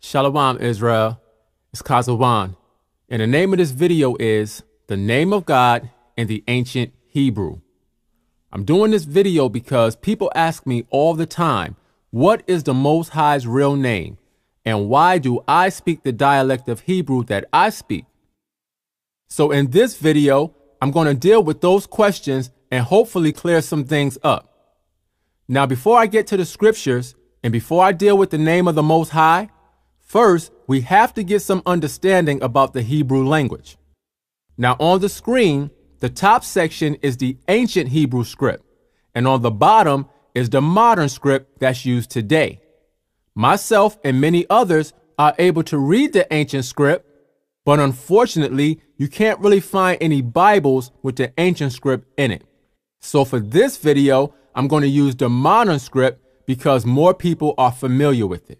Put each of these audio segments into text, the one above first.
Shalom, Israel. It's Kazawan. And the name of this video is The Name of God in the Ancient Hebrew. I'm doing this video because people ask me all the time, what is the Most High's real name? And why do I speak the dialect of Hebrew that I speak? So in this video, I'm going to deal with those questions and hopefully clear some things up. Now, before I get to the scriptures and before I deal with the name of the Most High, First, we have to get some understanding about the Hebrew language. Now on the screen, the top section is the ancient Hebrew script, and on the bottom is the modern script that's used today. Myself and many others are able to read the ancient script, but unfortunately, you can't really find any Bibles with the ancient script in it. So for this video, I'm going to use the modern script because more people are familiar with it.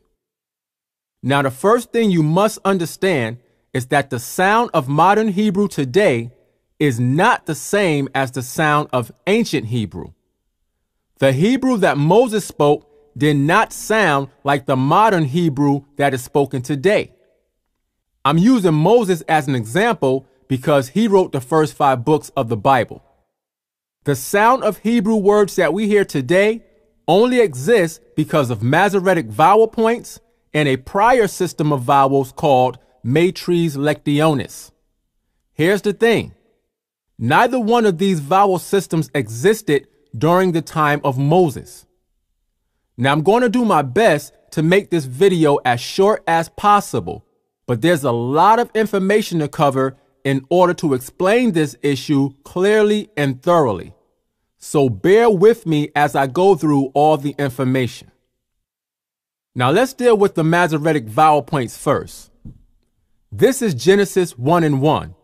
Now, the first thing you must understand is that the sound of modern Hebrew today is not the same as the sound of ancient Hebrew. The Hebrew that Moses spoke did not sound like the modern Hebrew that is spoken today. I'm using Moses as an example because he wrote the first five books of the Bible. The sound of Hebrew words that we hear today only exists because of Masoretic vowel points and a prior system of vowels called matres lectionis. Here's the thing. Neither one of these vowel systems existed during the time of Moses. Now I'm going to do my best to make this video as short as possible, but there's a lot of information to cover in order to explain this issue clearly and thoroughly. So bear with me as I go through all the information. Now let's deal with the Masoretic vowel points first. This is Genesis 1 and 1,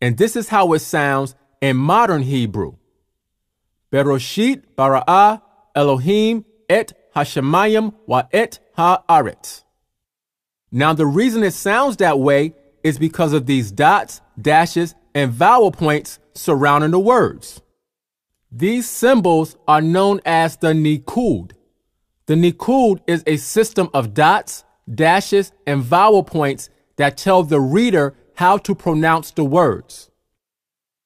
and this is how it sounds in modern Hebrew. Beroshit bara Elohim et hashemayim wa et haaretz. Now the reason it sounds that way is because of these dots, dashes, and vowel points surrounding the words. These symbols are known as the Nikud, the Nikud is a system of dots, dashes, and vowel points that tell the reader how to pronounce the words.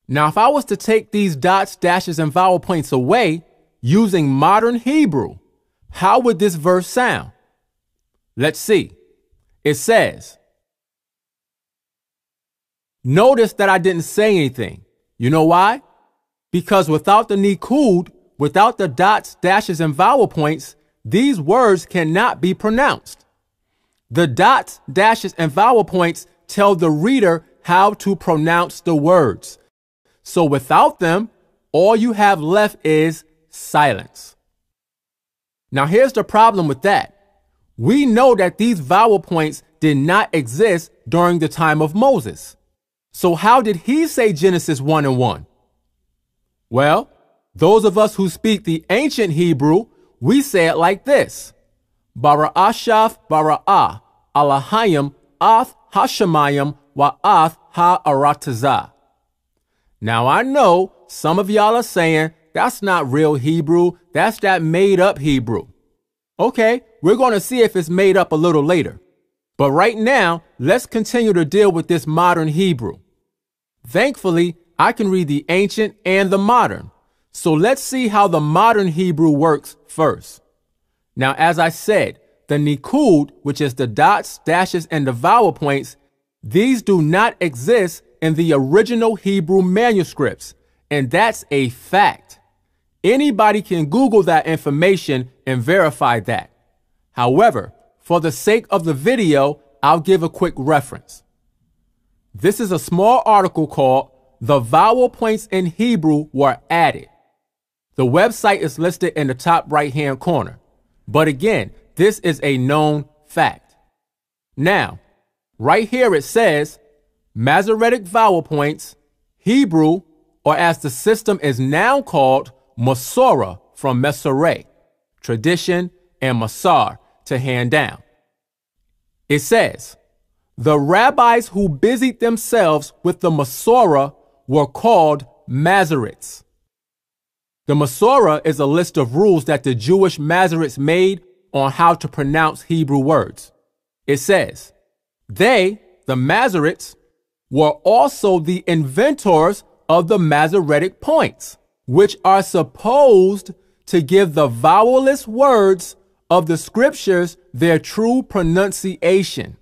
Now, if I was to take these dots, dashes, and vowel points away using modern Hebrew, how would this verse sound? Let's see. It says, Notice that I didn't say anything. You know why? Because without the Nikud, without the dots, dashes, and vowel points, these words cannot be pronounced. The dots, dashes, and vowel points tell the reader how to pronounce the words. So without them, all you have left is silence. Now here's the problem with that. We know that these vowel points did not exist during the time of Moses. So how did he say Genesis 1 and 1? Well, those of us who speak the ancient Hebrew we say it like this. bara Bara'ashaf bara'ah alahayim ath hashemayim wa'ath ha'aratazah. Now I know some of y'all are saying that's not real Hebrew, that's that made up Hebrew. Okay, we're going to see if it's made up a little later. But right now, let's continue to deal with this modern Hebrew. Thankfully, I can read the ancient and the modern. So let's see how the modern Hebrew works first. Now, as I said, the Nikud, which is the dots, dashes, and the vowel points, these do not exist in the original Hebrew manuscripts, and that's a fact. Anybody can Google that information and verify that. However, for the sake of the video, I'll give a quick reference. This is a small article called The Vowel Points in Hebrew Were Added. The website is listed in the top right hand corner. But again, this is a known fact. Now, right here it says Masoretic vowel points, Hebrew, or as the system is now called, Masora from Mesore, tradition, and Masar to hand down. It says, the rabbis who busied themselves with the Masora were called Masoretes. The Masorah is a list of rules that the Jewish Masoretes made on how to pronounce Hebrew words. It says, They, the Masoretes, were also the inventors of the Masoretic points, which are supposed to give the vowelless words of the scriptures their true pronunciation.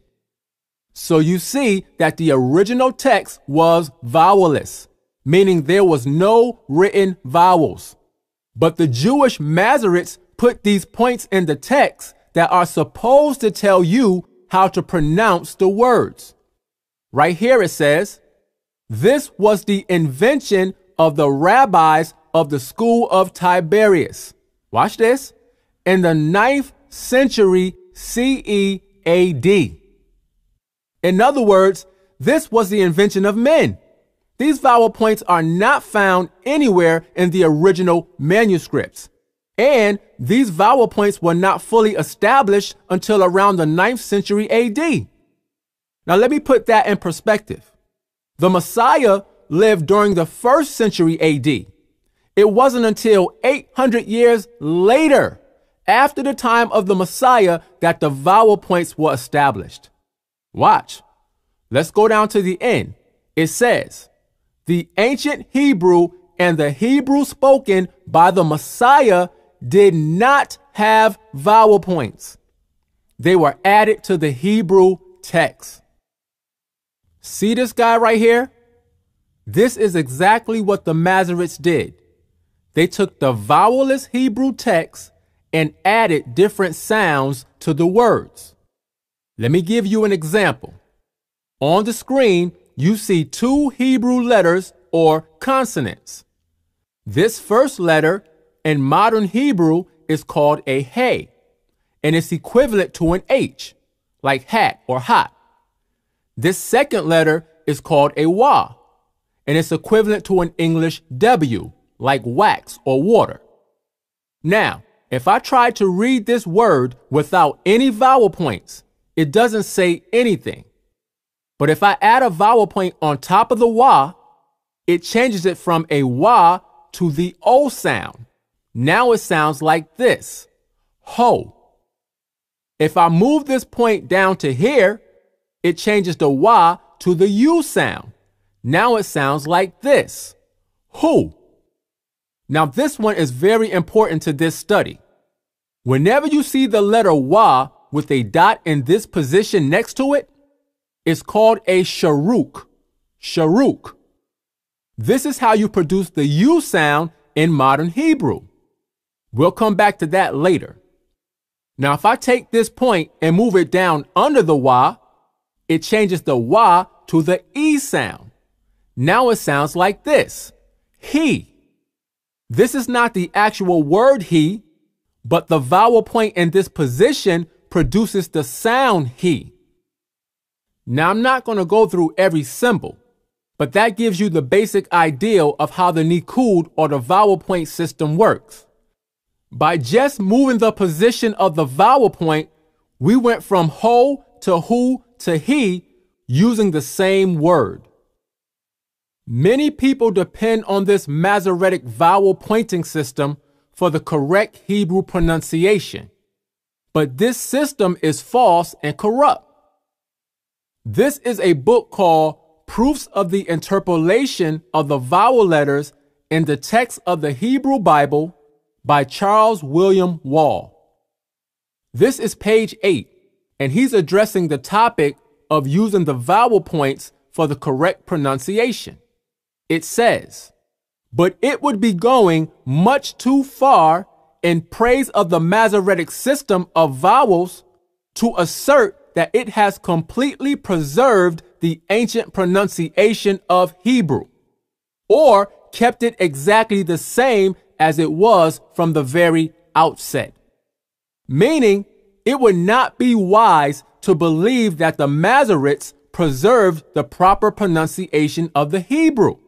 So you see that the original text was vowelless, meaning there was no written vowels. But the Jewish Masoretes put these points in the text that are supposed to tell you how to pronounce the words. Right here it says, this was the invention of the rabbis of the school of Tiberias. Watch this. In the ninth century CE AD. In other words, this was the invention of men. These vowel points are not found anywhere in the original manuscripts. And these vowel points were not fully established until around the 9th century AD. Now let me put that in perspective. The Messiah lived during the first century AD. It wasn't until 800 years later, after the time of the Messiah, that the vowel points were established. Watch. Let's go down to the end. It says, the ancient Hebrew and the Hebrew spoken by the Messiah did not have vowel points. They were added to the Hebrew text. See this guy right here? This is exactly what the Masoretes did. They took the vowelless Hebrew text and added different sounds to the words. Let me give you an example. On the screen, you see two Hebrew letters or consonants. This first letter in modern Hebrew is called a hey, and it's equivalent to an H, like hat or hot. This second letter is called a wa, and it's equivalent to an English W, like wax or water. Now, if I try to read this word without any vowel points, it doesn't say anything. But if I add a vowel point on top of the wa, it changes it from a wa to the o sound. Now it sounds like this. Ho. If I move this point down to here, it changes the wa to the u sound. Now it sounds like this. Who. Now this one is very important to this study. Whenever you see the letter wa with a dot in this position next to it, it's called a sharuk. Sharuk. This is how you produce the U sound in modern Hebrew. We'll come back to that later. Now, if I take this point and move it down under the wa, it changes the wa to the E sound. Now it sounds like this. He. This is not the actual word he, but the vowel point in this position produces the sound he. Now, I'm not going to go through every symbol, but that gives you the basic idea of how the Nikud or the vowel point system works. By just moving the position of the vowel point, we went from ho to who to he using the same word. Many people depend on this Masoretic vowel pointing system for the correct Hebrew pronunciation. But this system is false and corrupt. This is a book called Proofs of the Interpolation of the Vowel Letters in the Text of the Hebrew Bible by Charles William Wall. This is page 8, and he's addressing the topic of using the vowel points for the correct pronunciation. It says, but it would be going much too far in praise of the Masoretic system of vowels to assert that it has completely preserved the ancient pronunciation of Hebrew or kept it exactly the same as it was from the very outset. Meaning, it would not be wise to believe that the Masoretes preserved the proper pronunciation of the Hebrew.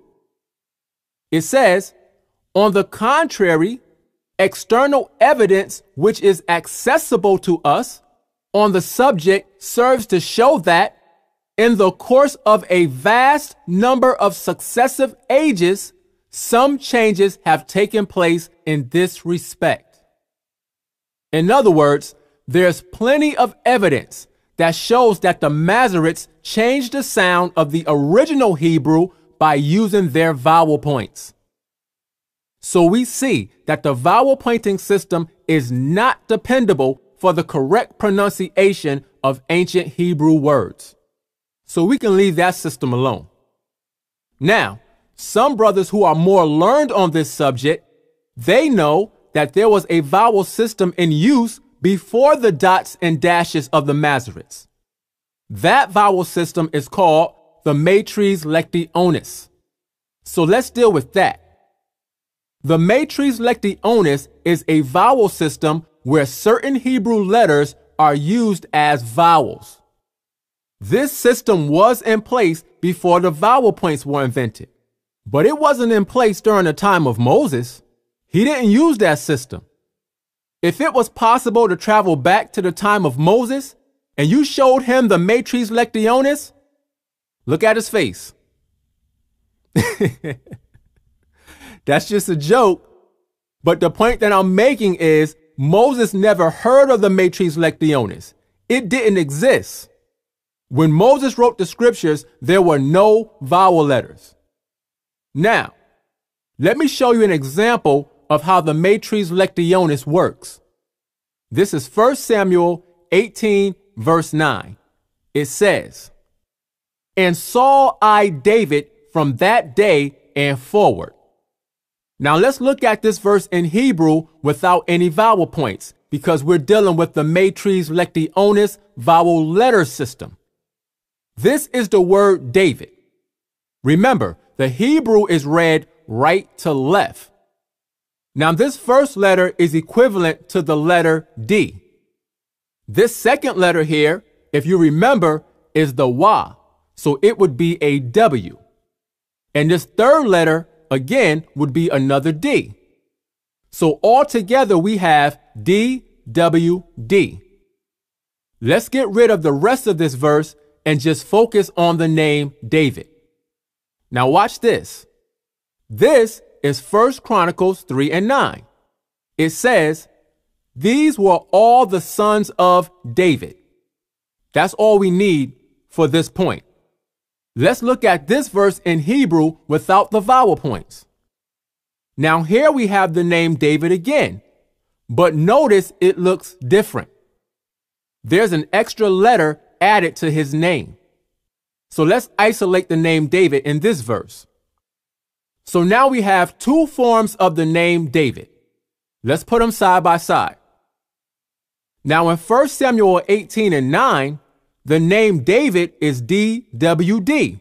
It says, on the contrary, external evidence which is accessible to us on the subject serves to show that in the course of a vast number of successive ages, some changes have taken place in this respect. In other words, there's plenty of evidence that shows that the Masoretes changed the sound of the original Hebrew by using their vowel points. So we see that the vowel pointing system is not dependable for the correct pronunciation of ancient Hebrew words. So we can leave that system alone. Now, some brothers who are more learned on this subject, they know that there was a vowel system in use before the dots and dashes of the Masoretes. That vowel system is called the matres lectionis. So let's deal with that. The matres lectionis is a vowel system where certain Hebrew letters are used as vowels. This system was in place before the vowel points were invented, but it wasn't in place during the time of Moses. He didn't use that system. If it was possible to travel back to the time of Moses and you showed him the matres lectionis, look at his face. That's just a joke. But the point that I'm making is Moses never heard of the matres lectionis. It didn't exist. When Moses wrote the scriptures, there were no vowel letters. Now, let me show you an example of how the matres lectionis works. This is 1 Samuel 18, verse 9. It says, And Saul eyed David from that day and forward. Now let's look at this verse in Hebrew without any vowel points because we're dealing with the matres lectionis vowel letter system. This is the word David. Remember, the Hebrew is read right to left. Now, this first letter is equivalent to the letter D. This second letter here, if you remember, is the Y, so it would be a W. And this third letter, again, would be another D. So altogether, we have D, W, D. Let's get rid of the rest of this verse and just focus on the name David. Now watch this. This is First Chronicles 3 and 9. It says, These were all the sons of David. That's all we need for this point. Let's look at this verse in Hebrew without the vowel points. Now here we have the name David again, but notice it looks different. There's an extra letter added to his name. So let's isolate the name David in this verse. So now we have two forms of the name David. Let's put them side by side. Now in 1 Samuel 18 and 9, the name David is DWD.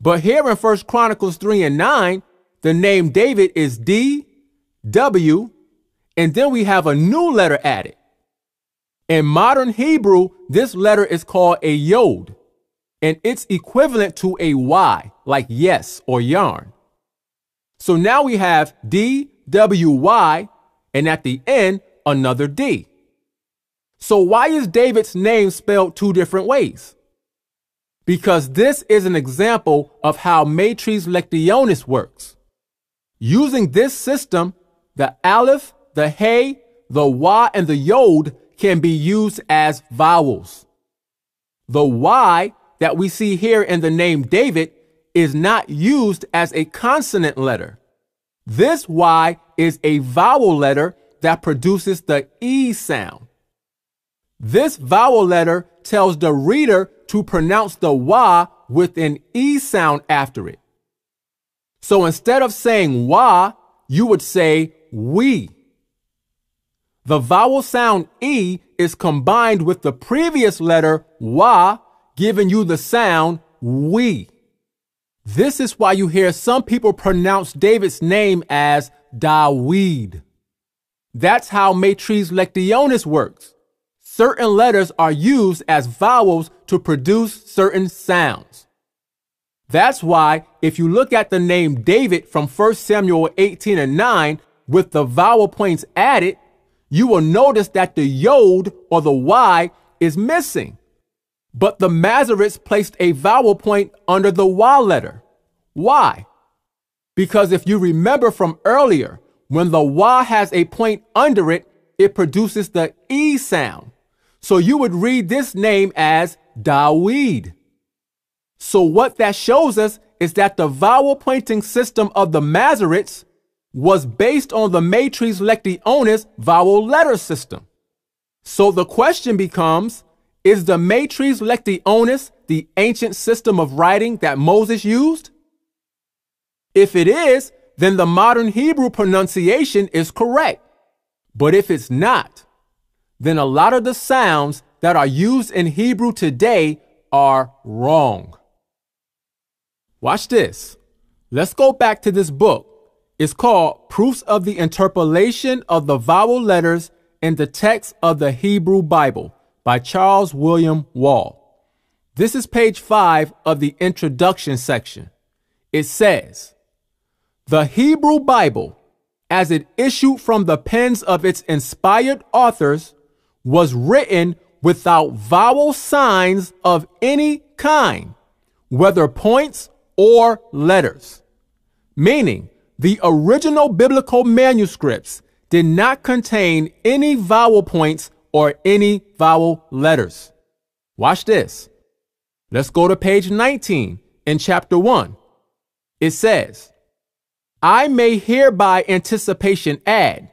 But here in 1 Chronicles 3 and 9, the name David is DW, and then we have a new letter added. In modern Hebrew, this letter is called a yod, and it's equivalent to a Y, like yes or yarn. So now we have D, W, Y, and at the end, another D. So why is David's name spelled two different ways? Because this is an example of how matres lectionis works. Using this system, the aleph, the hey, the y, and the yod can be used as vowels. The y that we see here in the name David is not used as a consonant letter. This Y is a vowel letter that produces the E sound. This vowel letter tells the reader to pronounce the Y with an E sound after it. So instead of saying Y, you would say we. The vowel sound E is combined with the previous letter Y, giving you the sound we. This is why you hear some people pronounce David's name as Dawid. That's how matres lectionis works. Certain letters are used as vowels to produce certain sounds. That's why if you look at the name David from 1 Samuel 18 and 9 with the vowel points added, you will notice that the yod or the y is missing. But the Masoretes placed a vowel point under the Y letter. Why? Because if you remember from earlier, when the Y has a point under it, it produces the E sound. So you would read this name as Dawid. So what that shows us is that the vowel pointing system of the Masoretes was based on the Matrice Lectionis vowel letter system. So the question becomes, is the Matrice Lectionis the ancient system of writing that Moses used? If it is, then the modern Hebrew pronunciation is correct. But if it's not, then a lot of the sounds that are used in Hebrew today are wrong. Watch this. Let's go back to this book. It's called Proofs of the Interpolation of the Vowel Letters in the Text of the Hebrew Bible by Charles William Wall. This is page five of the introduction section. It says, The Hebrew Bible, as it issued from the pens of its inspired authors, was written without vowel signs of any kind, whether points or letters. Meaning, the original biblical manuscripts did not contain any vowel points or any vowel letters. Watch this. Let's go to page 19 in chapter 1. It says, I may hereby anticipation add,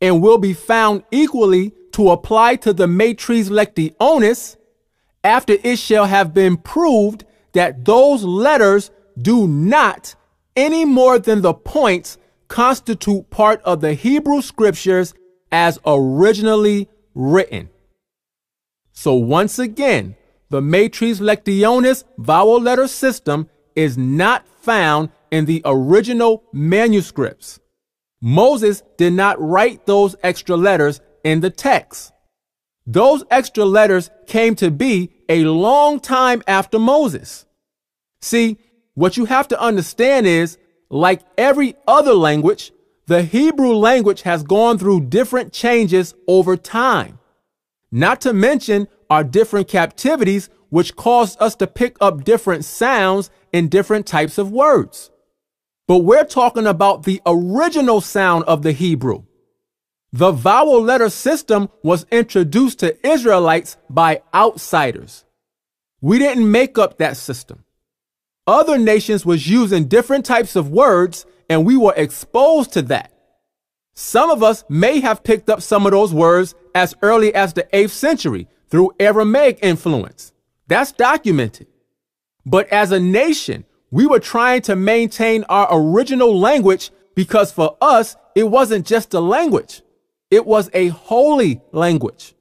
and will be found equally to apply to the matrice lectionis after it shall have been proved that those letters do not any more than the points constitute part of the Hebrew scriptures as originally written. So once again, the matrice lectionis vowel letter system is not found in the original manuscripts. Moses did not write those extra letters in the text. Those extra letters came to be a long time after Moses. See, what you have to understand is, like every other language, the Hebrew language has gone through different changes over time. Not to mention our different captivities, which caused us to pick up different sounds in different types of words. But we're talking about the original sound of the Hebrew. The vowel letter system was introduced to Israelites by outsiders. We didn't make up that system. Other nations was using different types of words and we were exposed to that. Some of us may have picked up some of those words as early as the 8th century through Aramaic influence. That's documented. But as a nation, we were trying to maintain our original language because for us, it wasn't just a language. It was a holy language.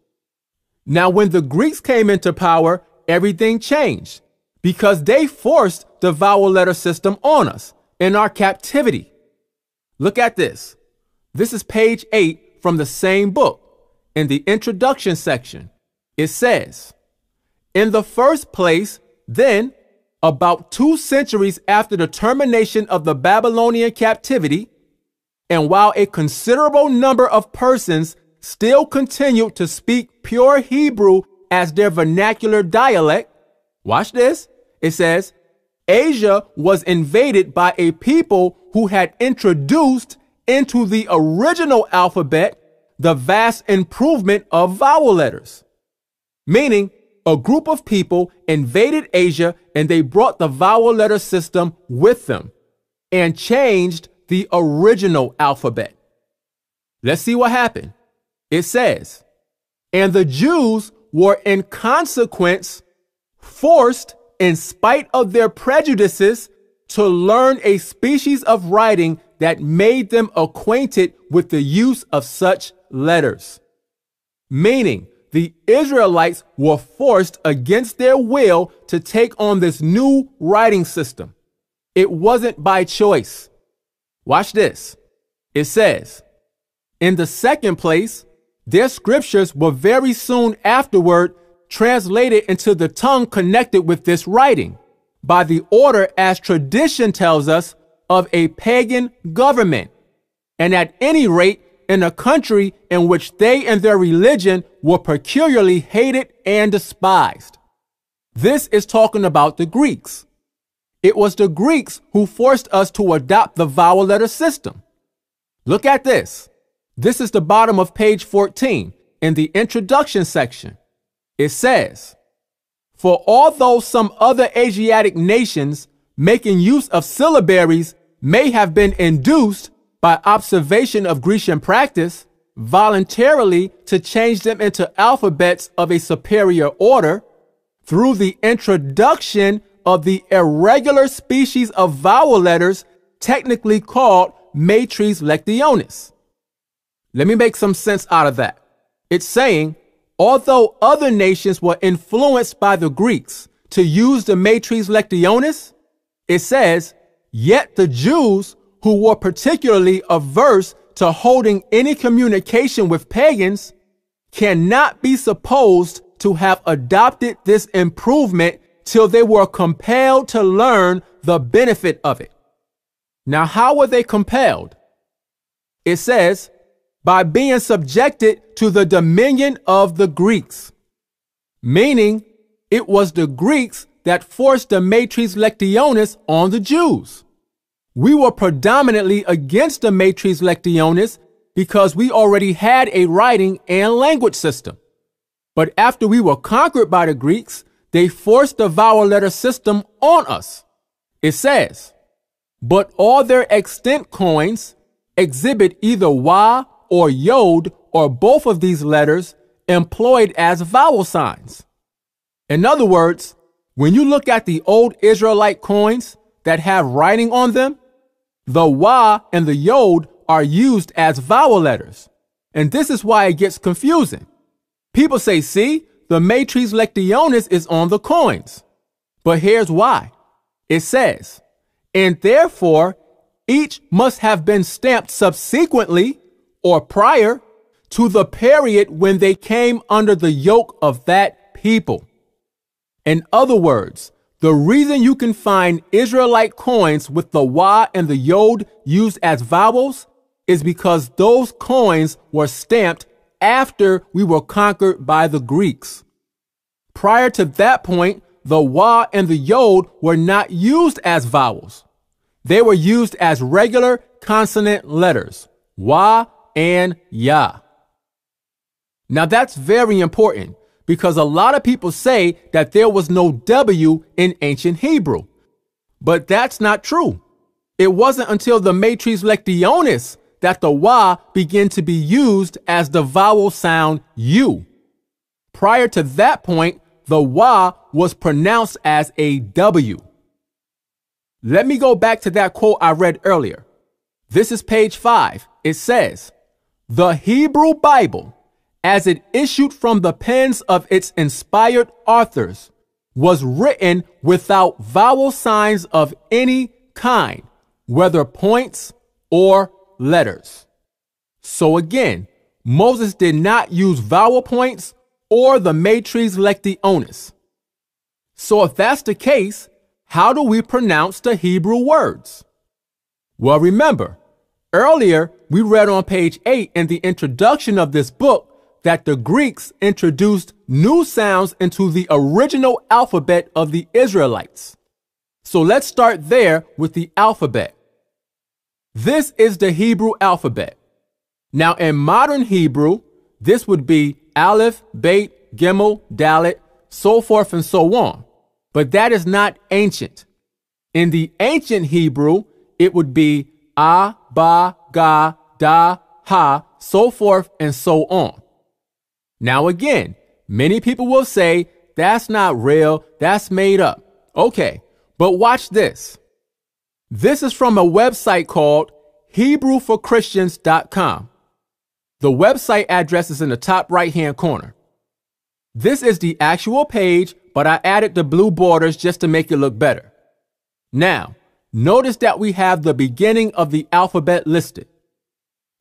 Now, when the Greeks came into power, everything changed because they forced the vowel letter system on us in our captivity. Look at this. This is page eight from the same book. In the introduction section, it says, In the first place, then, about two centuries after the termination of the Babylonian captivity, and while a considerable number of persons still continued to speak pure Hebrew as their vernacular dialect, watch this, it says, Asia was invaded by a people who had introduced into the original alphabet the vast improvement of vowel letters. Meaning, a group of people invaded Asia and they brought the vowel letter system with them and changed the original alphabet. Let's see what happened. It says, and the Jews were in consequence forced in spite of their prejudices, to learn a species of writing that made them acquainted with the use of such letters. Meaning, the Israelites were forced against their will to take on this new writing system. It wasn't by choice. Watch this. It says, in the second place, their scriptures were very soon afterward translated into the tongue connected with this writing by the order, as tradition tells us, of a pagan government. And at any rate, in a country in which they and their religion were peculiarly hated and despised. This is talking about the Greeks. It was the Greeks who forced us to adopt the vowel letter system. Look at this. This is the bottom of page 14 in the introduction section. it says, For although some other Asiatic nations making use of syllabaries may have been induced by observation of Grecian practice voluntarily to change them into alphabets of a superior order through the introduction of the irregular species of vowel letters technically called matres lectionis. Let me make some sense out of that. It's saying, although other nations were influenced by the Greeks to use the matres lectionis, it says, yet the Jews who were particularly averse to holding any communication with pagans cannot be supposed to have adopted this improvement till they were compelled to learn the benefit of it. Now, how were they compelled? It says, by being subjected to the dominion of the Greeks, meaning it was the Greeks that forced the matres lectionis on the Jews. We were predominantly against the matres lectionis because we already had a writing and language system. But after we were conquered by the Greeks, they forced the vowel letter system on us. It says, but all their extant coins exhibit either Y or Yod or both of these letters employed as vowel signs. In other words, when you look at the old Israelite coins that have writing on them, the Y and the Yod are used as vowel letters. And this is why it gets confusing. People say, see, the matres lectionis is on the coins. But here's why. It says, and therefore each must have been stamped subsequently or prior to the period when they came under the yoke of that people. In other words, the reason you can find Israelite coins with the Y and the Yod used as vowels is because those coins were stamped after we were conquered by the Greeks. Prior to that point, the wa and the yod were not used as vowels. They were used as regular consonant letters, wa and ya. Now that's very important because a lot of people say that there was no W in ancient Hebrew. But that's not true. It wasn't until the matres lectionis that the wa began to be used as the vowel sound u. Prior to that point, the wa was pronounced as a w. Let me go back to that quote I read earlier. This is page five. It says, the Hebrew Bible, as it issued from the pens of its inspired authors, was written without vowel signs of any kind, whether points or letters. So again, Moses did not use vowel points or the matres lectionis. So if that's the case, how do we pronounce the Hebrew words? Well, remember, earlier we read on page 8 in the introduction of this book that the Greeks introduced new sounds into the original alphabet of the Israelites. So let's start there with the alphabet. This is the Hebrew alphabet. Now, in modern Hebrew, this would be Aleph, Beit, Gimel, Dalet, so forth and so on. But that is not ancient. In the ancient Hebrew, it would be A, Ba, Ga, Da, Ha, so forth and so on. Now again, many people will say that's not real, that's made up. Okay, but watch this. This is from a website called HebrewForChristians.com. The website address is in the top right hand corner. This is the actual page, but I added the blue borders just to make it look better. Now, notice that we have the beginning of the alphabet listed.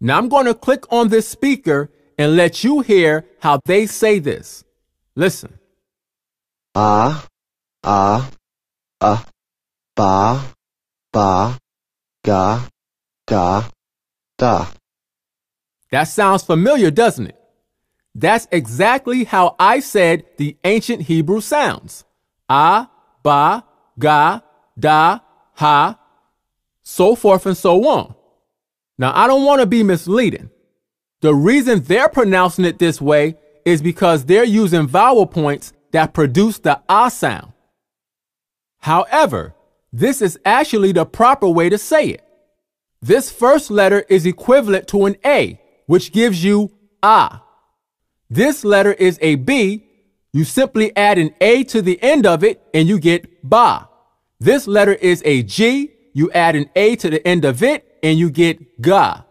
Now I'm going to click on this speaker and let you hear how they say this. Listen. Ah, ah, ah, ba, ba, ga, ga, da. That sounds familiar, doesn't it? That's exactly how I said the ancient Hebrew sounds. Ah, ba, ga, da, ha, so forth and so on. Now, I don't want to be misleading. The reason they're pronouncing it this way is because they're using vowel points that produce the ah sound. However, this is actually the proper way to say it. This first letter is equivalent to an A, which gives you ah. This letter is a B. You simply add an A to the end of it and you get ba. This letter is a G. You add an A to the end of it and you get ga.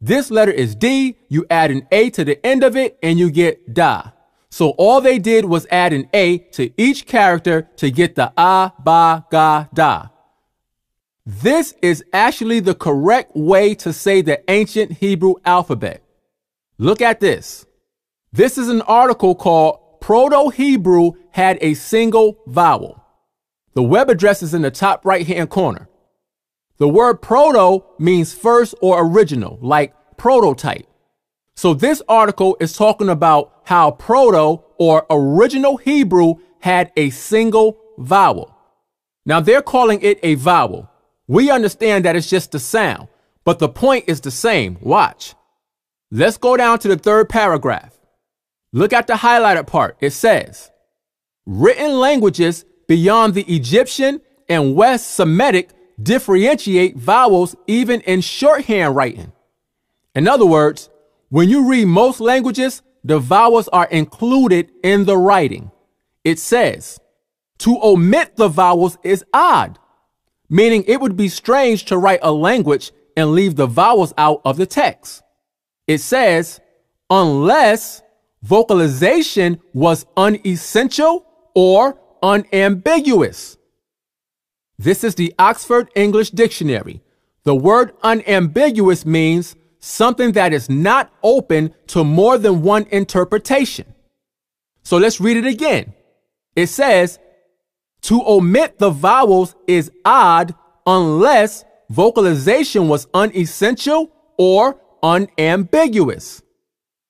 This letter is D. You add an A to the end of it and you get da. So all they did was add an A to each character to get the a, ba, ga, da. This is actually the correct way to say the ancient Hebrew alphabet. Look at this. This is an article called Proto-Hebrew had a single vowel. The web address is in the top right hand corner. The word proto means first or original, like prototype. So this article is talking about how proto or original Hebrew had a single vowel. Now they're calling it a vowel. We understand that it's just a sound, but the point is the same. Watch. Let's go down to the third paragraph. Look at the highlighted part. It says, written languages beyond the Egyptian and West Semitic differentiate vowels even in shorthand writing. In other words, when you read most languages, the vowels are included in the writing. It says, to omit the vowels is odd, meaning it would be strange to write a language and leave the vowels out of the text. It says, unless vocalization was unessential or unambiguous. This is the Oxford English Dictionary. The word unambiguous means something that is not open to more than one interpretation. So let's read it again. It says, to omit the vowels is odd unless vocalization was unessential or unambiguous.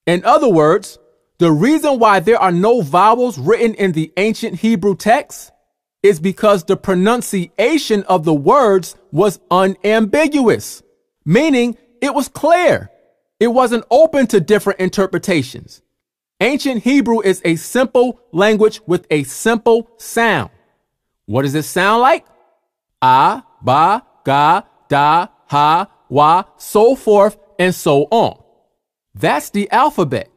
In other words, the reason why there are no vowels written in the ancient Hebrew text is because the pronunciation of the words was unambiguous, meaning it was clear. It wasn't open to different interpretations. Ancient Hebrew is a simple language with a simple sound. What does it sound like? Ah, ba, ga, da, ha, wa, so forth, and so on. That's the alphabet.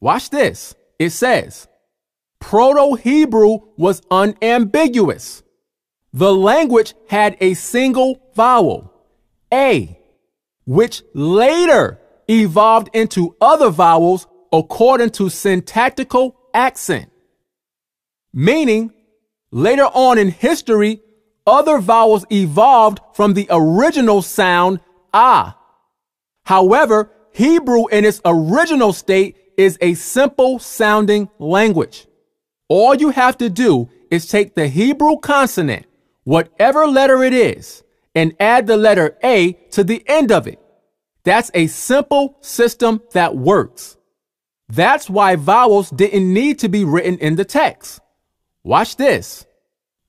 Watch this. It says, Proto-Hebrew was unambiguous. The language had a single vowel, A, which later evolved into other vowels according to syntactical accent. Meaning, later on in history, other vowels evolved from the original sound ah. However, Hebrew in its original state is a simple sounding language. All you have to do is take the Hebrew consonant, whatever letter it is, and add the letter A to the end of it. That's a simple system that works. That's why vowels didn't need to be written in the text. Watch this.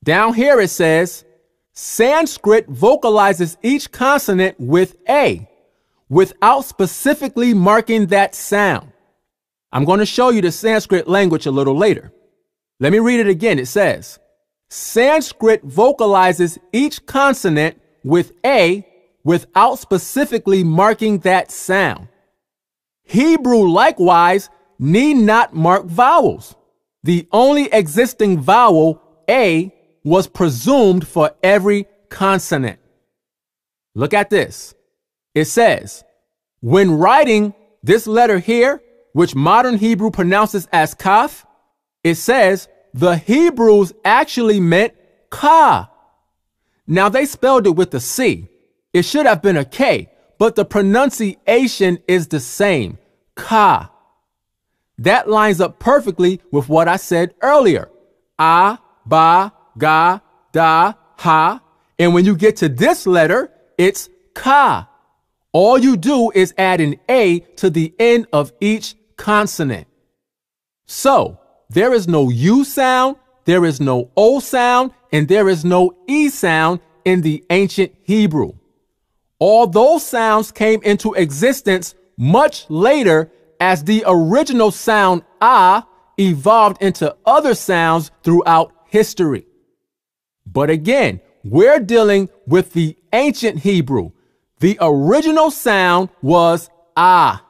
Down here it says, Sanskrit vocalizes each consonant with A without specifically marking that sound. I'm going to show you the Sanskrit language a little later. Let me read it again. It says, Sanskrit vocalizes each consonant with A without specifically marking that sound. Hebrew likewise need not mark vowels. The only existing vowel, A, was presumed for every consonant. Look at this. It says, when writing this letter here, which modern Hebrew pronounces as kaf, it says the Hebrews actually meant ka. Now they spelled it with a C. It should have been a K, but the pronunciation is the same. Ka. That lines up perfectly with what I said earlier. A, ba, ga, da, ha. And when you get to this letter, it's ka. All you do is add an A to the end of each consonant. So there is no U sound, there is no O sound, and there is no E sound in the ancient Hebrew. All those sounds came into existence much later as the original sound ah evolved into other sounds throughout history. But again, we're dealing with the ancient Hebrew. The original sound was ah.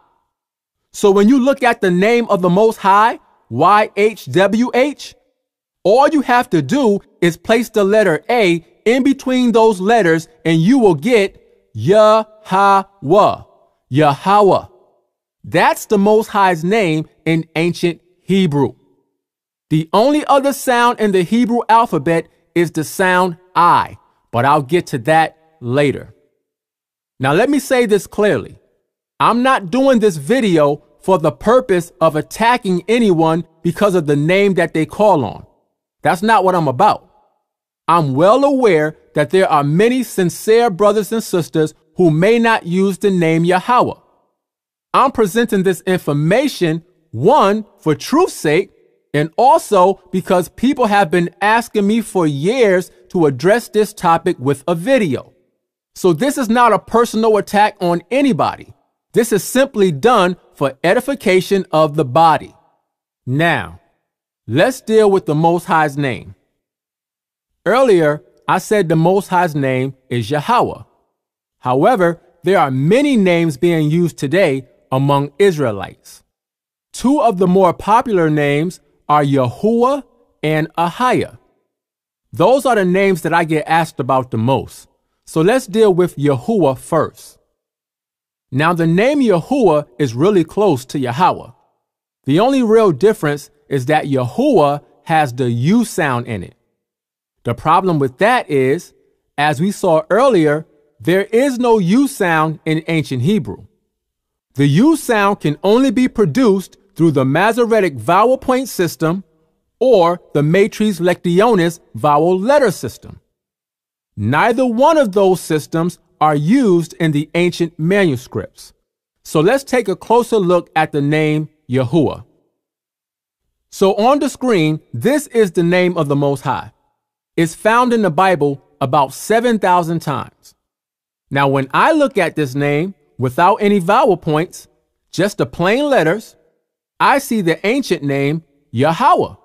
So when you look at the name of the Most High, YHWH, all you have to do is place the letter A in between those letters and you will get Yahweh. Yahweh. That's the Most High's name in ancient Hebrew. The only other sound in the Hebrew alphabet is the sound I, but I'll get to that later. Now, let me say this clearly. I'm not doing this video for the purpose of attacking anyone because of the name that they call on. That's not what I'm about. I'm well aware that there are many sincere brothers and sisters who may not use the name Yahweh. I'm presenting this information, one, for truth's sake, and also because people have been asking me for years to address this topic with a video. So this is not a personal attack on anybody. This is simply done for edification of the body. Now, let's deal with the Most High's name. Earlier, I said the Most High's name is Yahweh. However, there are many names being used today among Israelites. Two of the more popular names are Yahuwah and Ahiah. Those are the names that I get asked about the most. So let's deal with Yahuwah first. Now, the name Yahuwah is really close to Yahweh. The only real difference is that Yahuwah has the U sound in it. The problem with that is, as we saw earlier, there is no U sound in ancient Hebrew. The U sound can only be produced through the Masoretic vowel point system or the Matrice Lectionis vowel letter system. Neither one of those systems are used in the ancient manuscripts. So let's take a closer look at the name Yahuwah. So on the screen, this is the name of the Most High. It's found in the Bible about 7,000 times. Now, when I look at this name without any vowel points, just the plain letters, I see the ancient name Yahweh.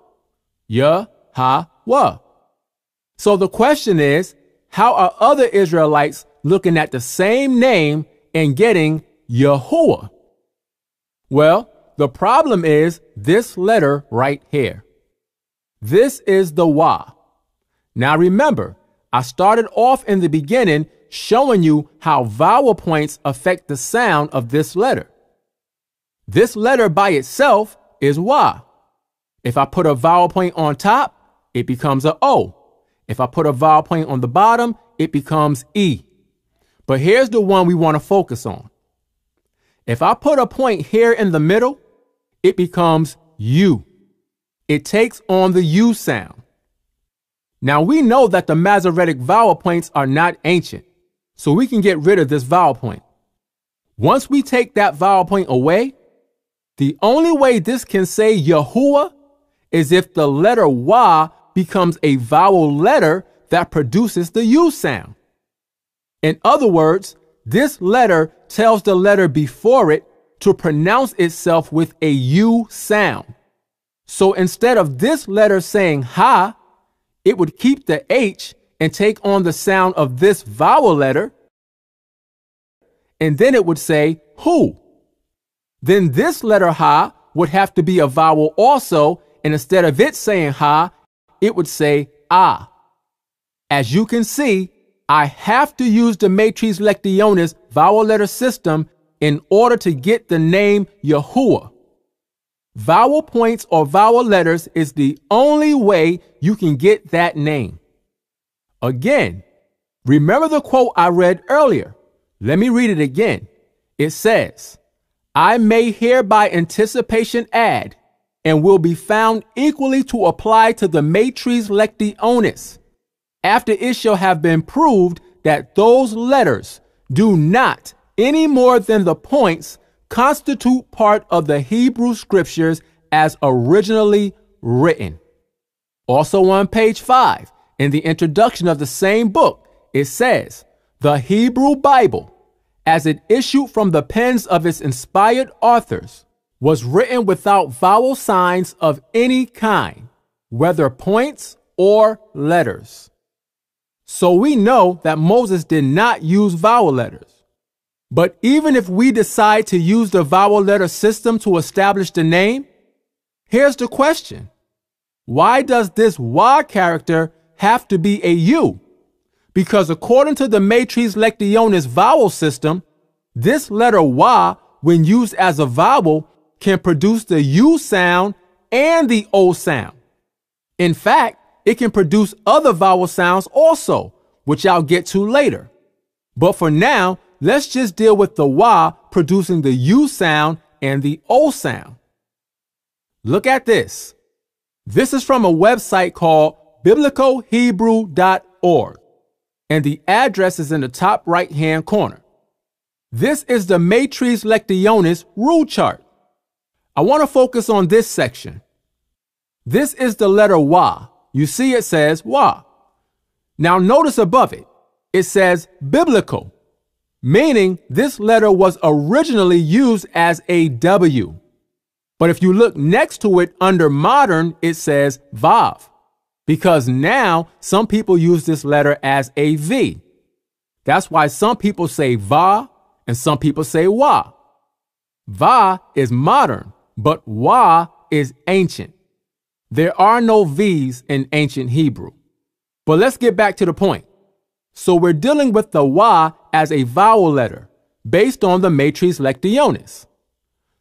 Yahweh. So the question is, how are other Israelites looking at the same name and getting Yahuwah? Well, the problem is this letter right here. This is the Wa. Now remember, I started off in the beginning showing you how vowel points affect the sound of this letter. This letter by itself is Wa. If I put a vowel point on top, it becomes a O. If I put a vowel point on the bottom, it becomes E. But here's the one we want to focus on. If I put a point here in the middle, it becomes U. It takes on the U sound. Now we know that the Masoretic vowel points are not ancient, so we can get rid of this vowel point. Once we take that vowel point away, the only way this can say Yahuwah is if the letter Wa becomes a vowel letter that produces the U sound. In other words, this letter tells the letter before it to pronounce itself with a U sound. So instead of this letter saying ha, it would keep the H and take on the sound of this vowel letter. And then it would say who. Then this letter ha would have to be a vowel also. And instead of it saying ha, it would say ah. As you can see, I have to use the Matrice Lectionis vowel letter system in order to get the name Yahuwah. Vowel points or vowel letters is the only way you can get that name. Again, remember the quote I read earlier. Let me read it again. It says, I may hereby anticipation add and will be found equally to apply to the matrice lectionis after it shall have been proved that those letters do not any more than the points constitute part of the Hebrew scriptures as originally written. Also on page 5, in the introduction of the same book, it says, The Hebrew Bible, as it issued from the pens of its inspired authors, was written without vowel signs of any kind, whether points or letters. So we know that Moses did not use vowel letters. But even if we decide to use the vowel letter system to establish the name, here's the question. Why does this Y character have to be a U? Because according to the Matrice Lectionis vowel system, this letter Y, when used as a vowel, can produce the U sound and the O sound. In fact, it can produce other vowel sounds also, which I'll get to later. But for now, let's just deal with the Y producing the U sound and the O sound. Look at this. This is from a website called biblicohebrew.org, and the address is in the top right hand corner. This is the Matrice Lectionis rule chart. I want to focus on this section. This is the letter Y. You see it says Y. Now notice above it, it says biblical, meaning this letter was originally used as a W. But if you look next to it under modern, it says Vav, because now some people use this letter as a V. That's why some people say Va and some people say Wa. Va is modern, but Wa is ancient. There are no V's in ancient Hebrew. But let's get back to the point. So we're dealing with the Y as a vowel letter based on the matrix lectionis.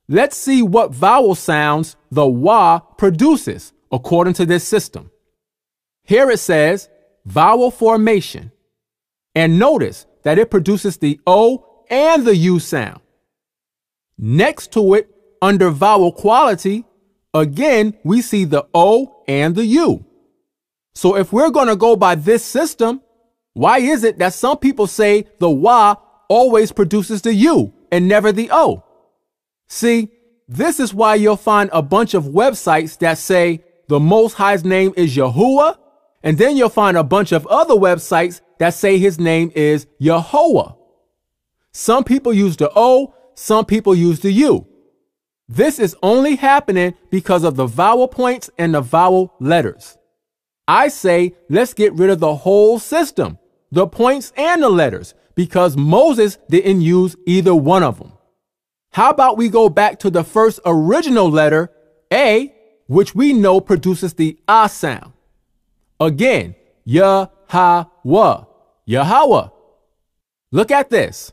Let's see what vowel sounds the Y produces according to this system. Here it says vowel formation. And notice that it produces the O and the U sound. Next to it, under vowel quality, again, we see the O and the U. So if we're going to go by this system, why is it that some people say the Y always produces the U and never the O? See, this is why you'll find a bunch of websites that say the Most High's name is Yahuwah, and then you'll find a bunch of other websites that say his name is Yahweh. Some people use the O, some people use the U. This is only happening because of the vowel points and the vowel letters. I say let's get rid of the whole system, the points and the letters, because Moses didn't use either one of them. How about we go back to the first original letter, A, which we know produces the A sound. Again, Yahweh, Yahweh. Look at this.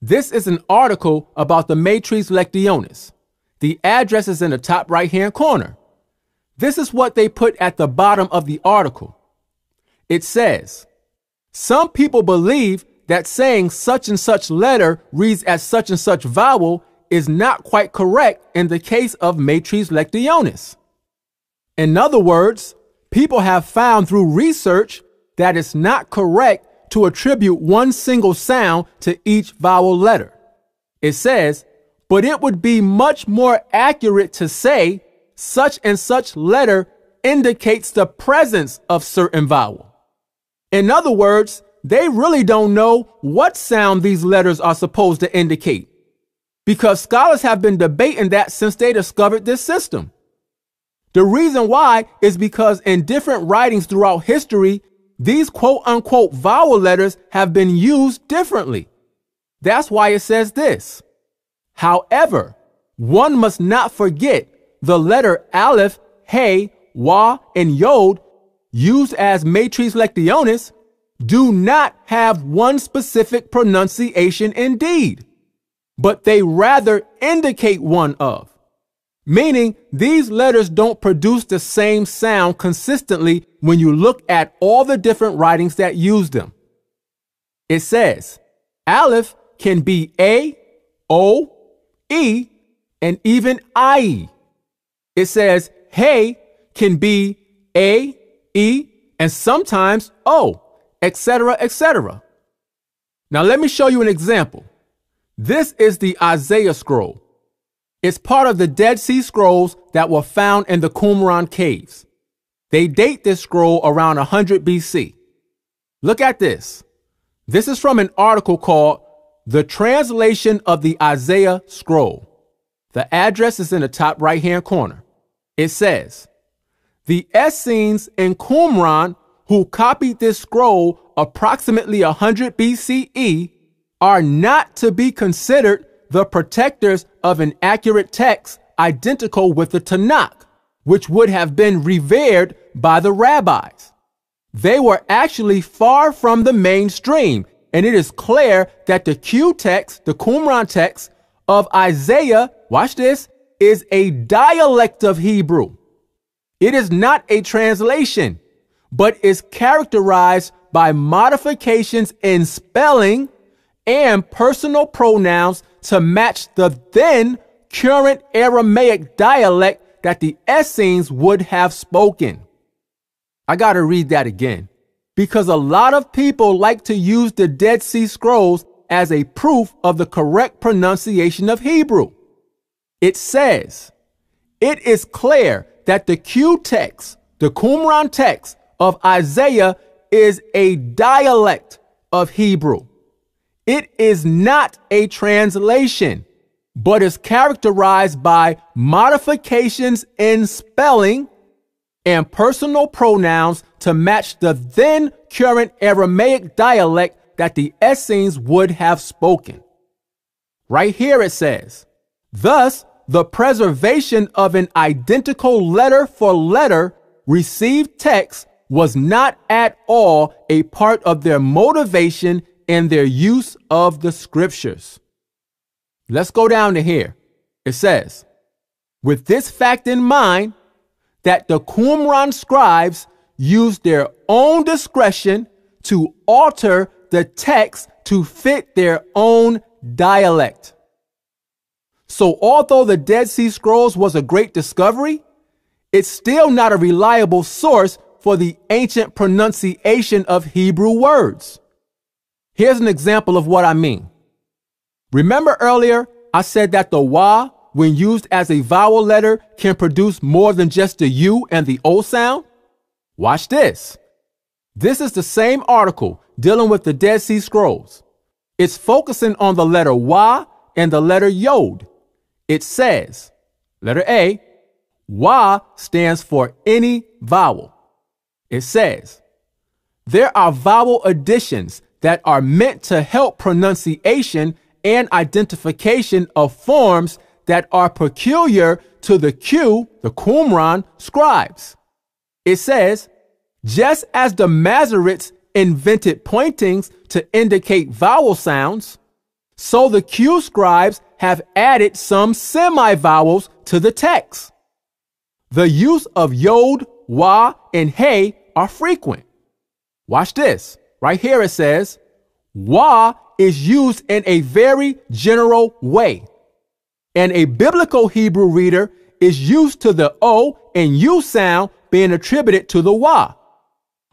This is an article about the Matrice Lectionis. The address is in the top right hand corner. This is what they put at the bottom of the article. It says, Some people believe that saying such and such letter reads as such and such vowel is not quite correct in the case of matrice lectionis. In other words, people have found through research that it's not correct to attribute one single sound to each vowel letter. It says, but it would be much more accurate to say such and such letter indicates the presence of certain vowel. In other words, they really don't know what sound these letters are supposed to indicate because scholars have been debating that since they discovered this system. The reason why is because in different writings throughout history, these quote unquote vowel letters have been used differently. That's why it says this. However, one must not forget the letter Aleph, Hey, Wa, and Yod used as matrice lectionis do not have one specific pronunciation indeed but they rather indicate one of. Meaning, these letters don't produce the same sound consistently when you look at all the different writings that use them. It says, Aleph can be A, O, E, and even I. It says, Hey can be A, E, and sometimes O, etc., etc. Now, let me show you an example. This is the Isaiah scroll. It's part of the Dead Sea Scrolls that were found in the Qumran caves. They date this scroll around 100 BC. Look at this. This is from an article called The Translation of the Isaiah Scroll. The address is in the top right hand corner. It says, The Essenes in Qumran who copied this scroll approximately 100 BCE are not to be considered the protectors of an accurate text identical with the Tanakh, which would have been revered by the rabbis. They were actually far from the mainstream, and it is clear that the Q text, the Qumran text of Isaiah, watch this, is a dialect of Hebrew. It is not a translation, but is characterized by modifications in spelling and personal pronouns to match the then current Aramaic dialect that the Essenes would have spoken. I got to read that again because a lot of people like to use the Dead Sea Scrolls as a proof of the correct pronunciation of Hebrew. It says, It is clear that the Q text, the Qumran text of Isaiah, is a dialect of Hebrew. It is not a translation, but is characterized by modifications in spelling and personal pronouns to match the then current Aramaic dialect that the Essenes would have spoken. Right here it says, Thus, the preservation of an identical letter for letter received text was not at all a part of their motivation in their use of the scriptures. Let's go down to here. It says, with this fact in mind, that the Qumran scribes used their own discretion to alter the text to fit their own dialect. So, although the Dead Sea Scrolls was a great discovery, it's still not a reliable source for the ancient pronunciation of Hebrew words. Here's an example of what I mean. Remember earlier, I said that the wa, when used as a vowel letter, can produce more than just the U and the O sound? Watch this. This is the same article dealing with the Dead Sea Scrolls. It's focusing on the letter wa and the letter yod. It says, letter A, wa stands for any vowel. It says, there are vowel additions that are meant to help pronunciation and identification of forms that are peculiar to the Q, the Qumran scribes. It says, just as the Masoretes invented pointings to indicate vowel sounds, so the Q scribes have added some semi-vowels to the text. The use of yod, wa, and hey are frequent. Watch this. Right here it says, wa is used in a very general way. And a biblical Hebrew reader is used to the O and U sound being attributed to the wa.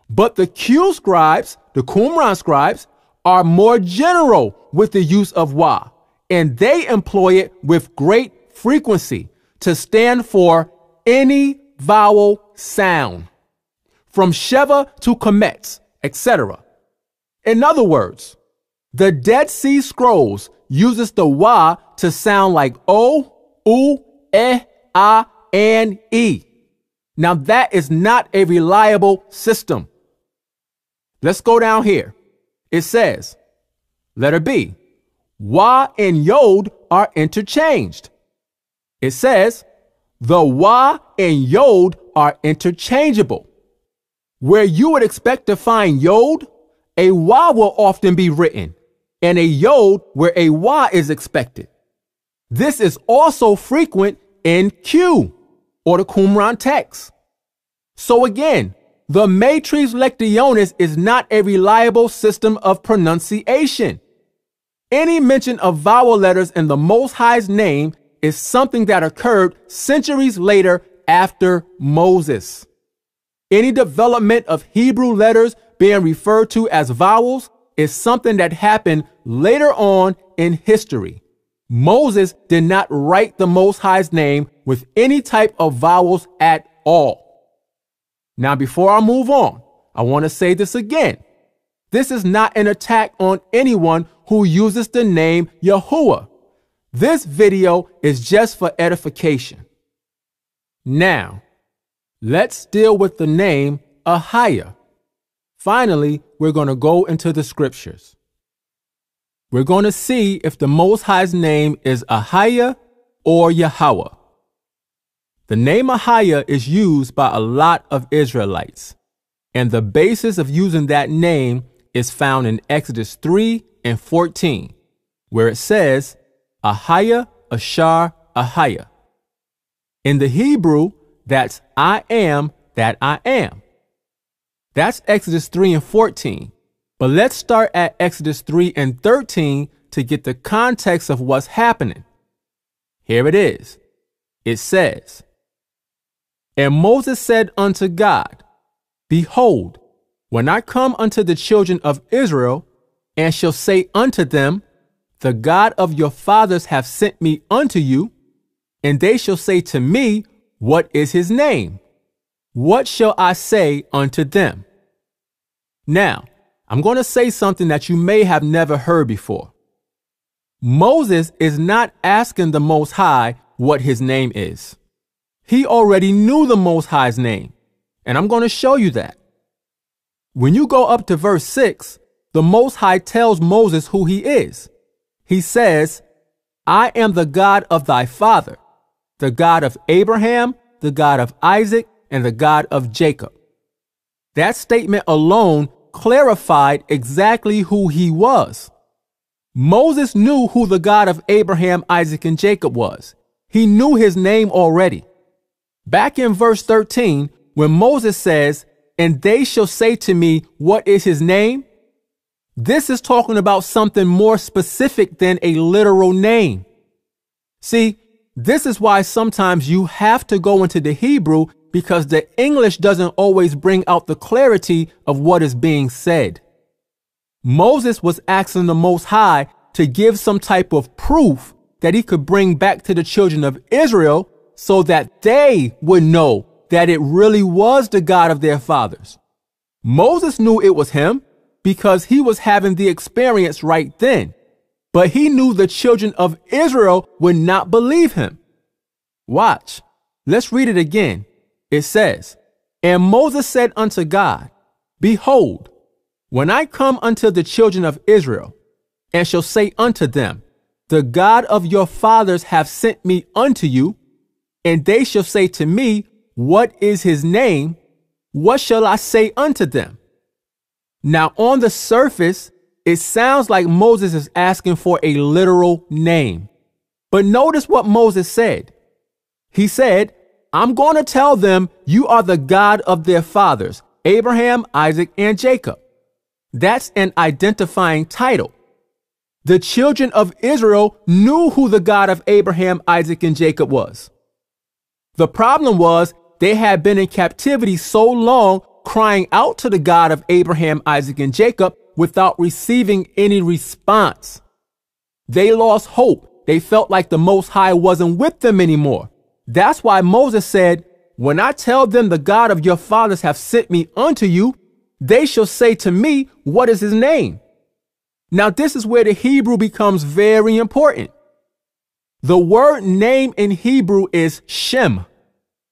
But the Q scribes, the Qumran scribes, are more general with the use of wa, and they employ it with great frequency to stand for any vowel sound, from Sheva to Kometz, etc. In other words, the Dead Sea Scrolls uses the wa to sound like o, u, eh, ah, and e. Now that is not a reliable system. Let's go down here. It says, letter B, wa and yod are interchanged. It says, the wa and yod are interchangeable. Where you would expect to find yod, a wa will often be written, and a yod where a wa is expected. This is also frequent in Q or the Qumran text. So again, the Matrice Lectionis is not a reliable system of pronunciation. Any mention of vowel letters in the Most High's name is something that occurred centuries later after Moses. Any development of Hebrew letters being referred to as vowels is something that happened later on in history. Moses did not write the Most High's name with any type of vowels at all. Now, before I move on, I want to say this again. This is not an attack on anyone who uses the name Yahuwah. This video is just for edification. Now, let's deal with the name Ahiah. Finally, we're going to go into the scriptures. We're going to see if the Most High's name is Ahiah or Yahweh. The name Ahiah is used by a lot of Israelites, and the basis of using that name is found in Exodus 3 and 14, where it says, Ahiah, Ashar, Ahiah. In the Hebrew, that's I am that I am. That's Exodus 3 and 14. But let's start at Exodus 3 and 13 to get the context of what's happening. Here it is. It says, And Moses said unto God, Behold, when I come unto the children of Israel, and shall say unto them, The God of your fathers hath sent me unto you, and they shall say to me, What is his name? What shall I say unto them? Now, I'm going to say something that you may have never heard before. Moses is not asking the Most High what his name is. He already knew the Most High's name, and I'm going to show you that. When you go up to verse 6, the Most High tells Moses who he is. He says, I am the God of thy father, the God of Abraham, the God of Isaac, and the God of Jacob. That statement alone clarified exactly who he was. Moses knew who the God of Abraham, Isaac, and Jacob was. He knew his name already. Back in verse 13, when Moses says, And they shall say to me, What is his name? This is talking about something more specific than a literal name. See, this is why sometimes you have to go into the Hebrew because the English doesn't always bring out the clarity of what is being said. Moses was asking the Most High to give some type of proof that he could bring back to the children of Israel so that they would know that it really was the God of their fathers. Moses knew it was him because he was having the experience right then, but he knew the children of Israel would not believe him. Watch. Let's read it again it says, And Moses said unto God, Behold, when I come unto the children of Israel, and shall say unto them, The God of your fathers hath sent me unto you, and they shall say to me, What is his name? What shall I say unto them? Now, on the surface, it sounds like Moses is asking for a literal name. But notice what Moses said. He said, I'm going to tell them you are the God of their fathers, Abraham, Isaac, and Jacob. That's an identifying title. The children of Israel knew who the God of Abraham, Isaac, and Jacob was. The problem was they had been in captivity so long, crying out to the God of Abraham, Isaac, and Jacob without receiving any response. They lost hope. They felt like the Most High wasn't with them anymore. That's why Moses said, When I tell them the God of your fathers have sent me unto you, they shall say to me, What is his name? Now, this is where the Hebrew becomes very important. The word name in Hebrew is Shem,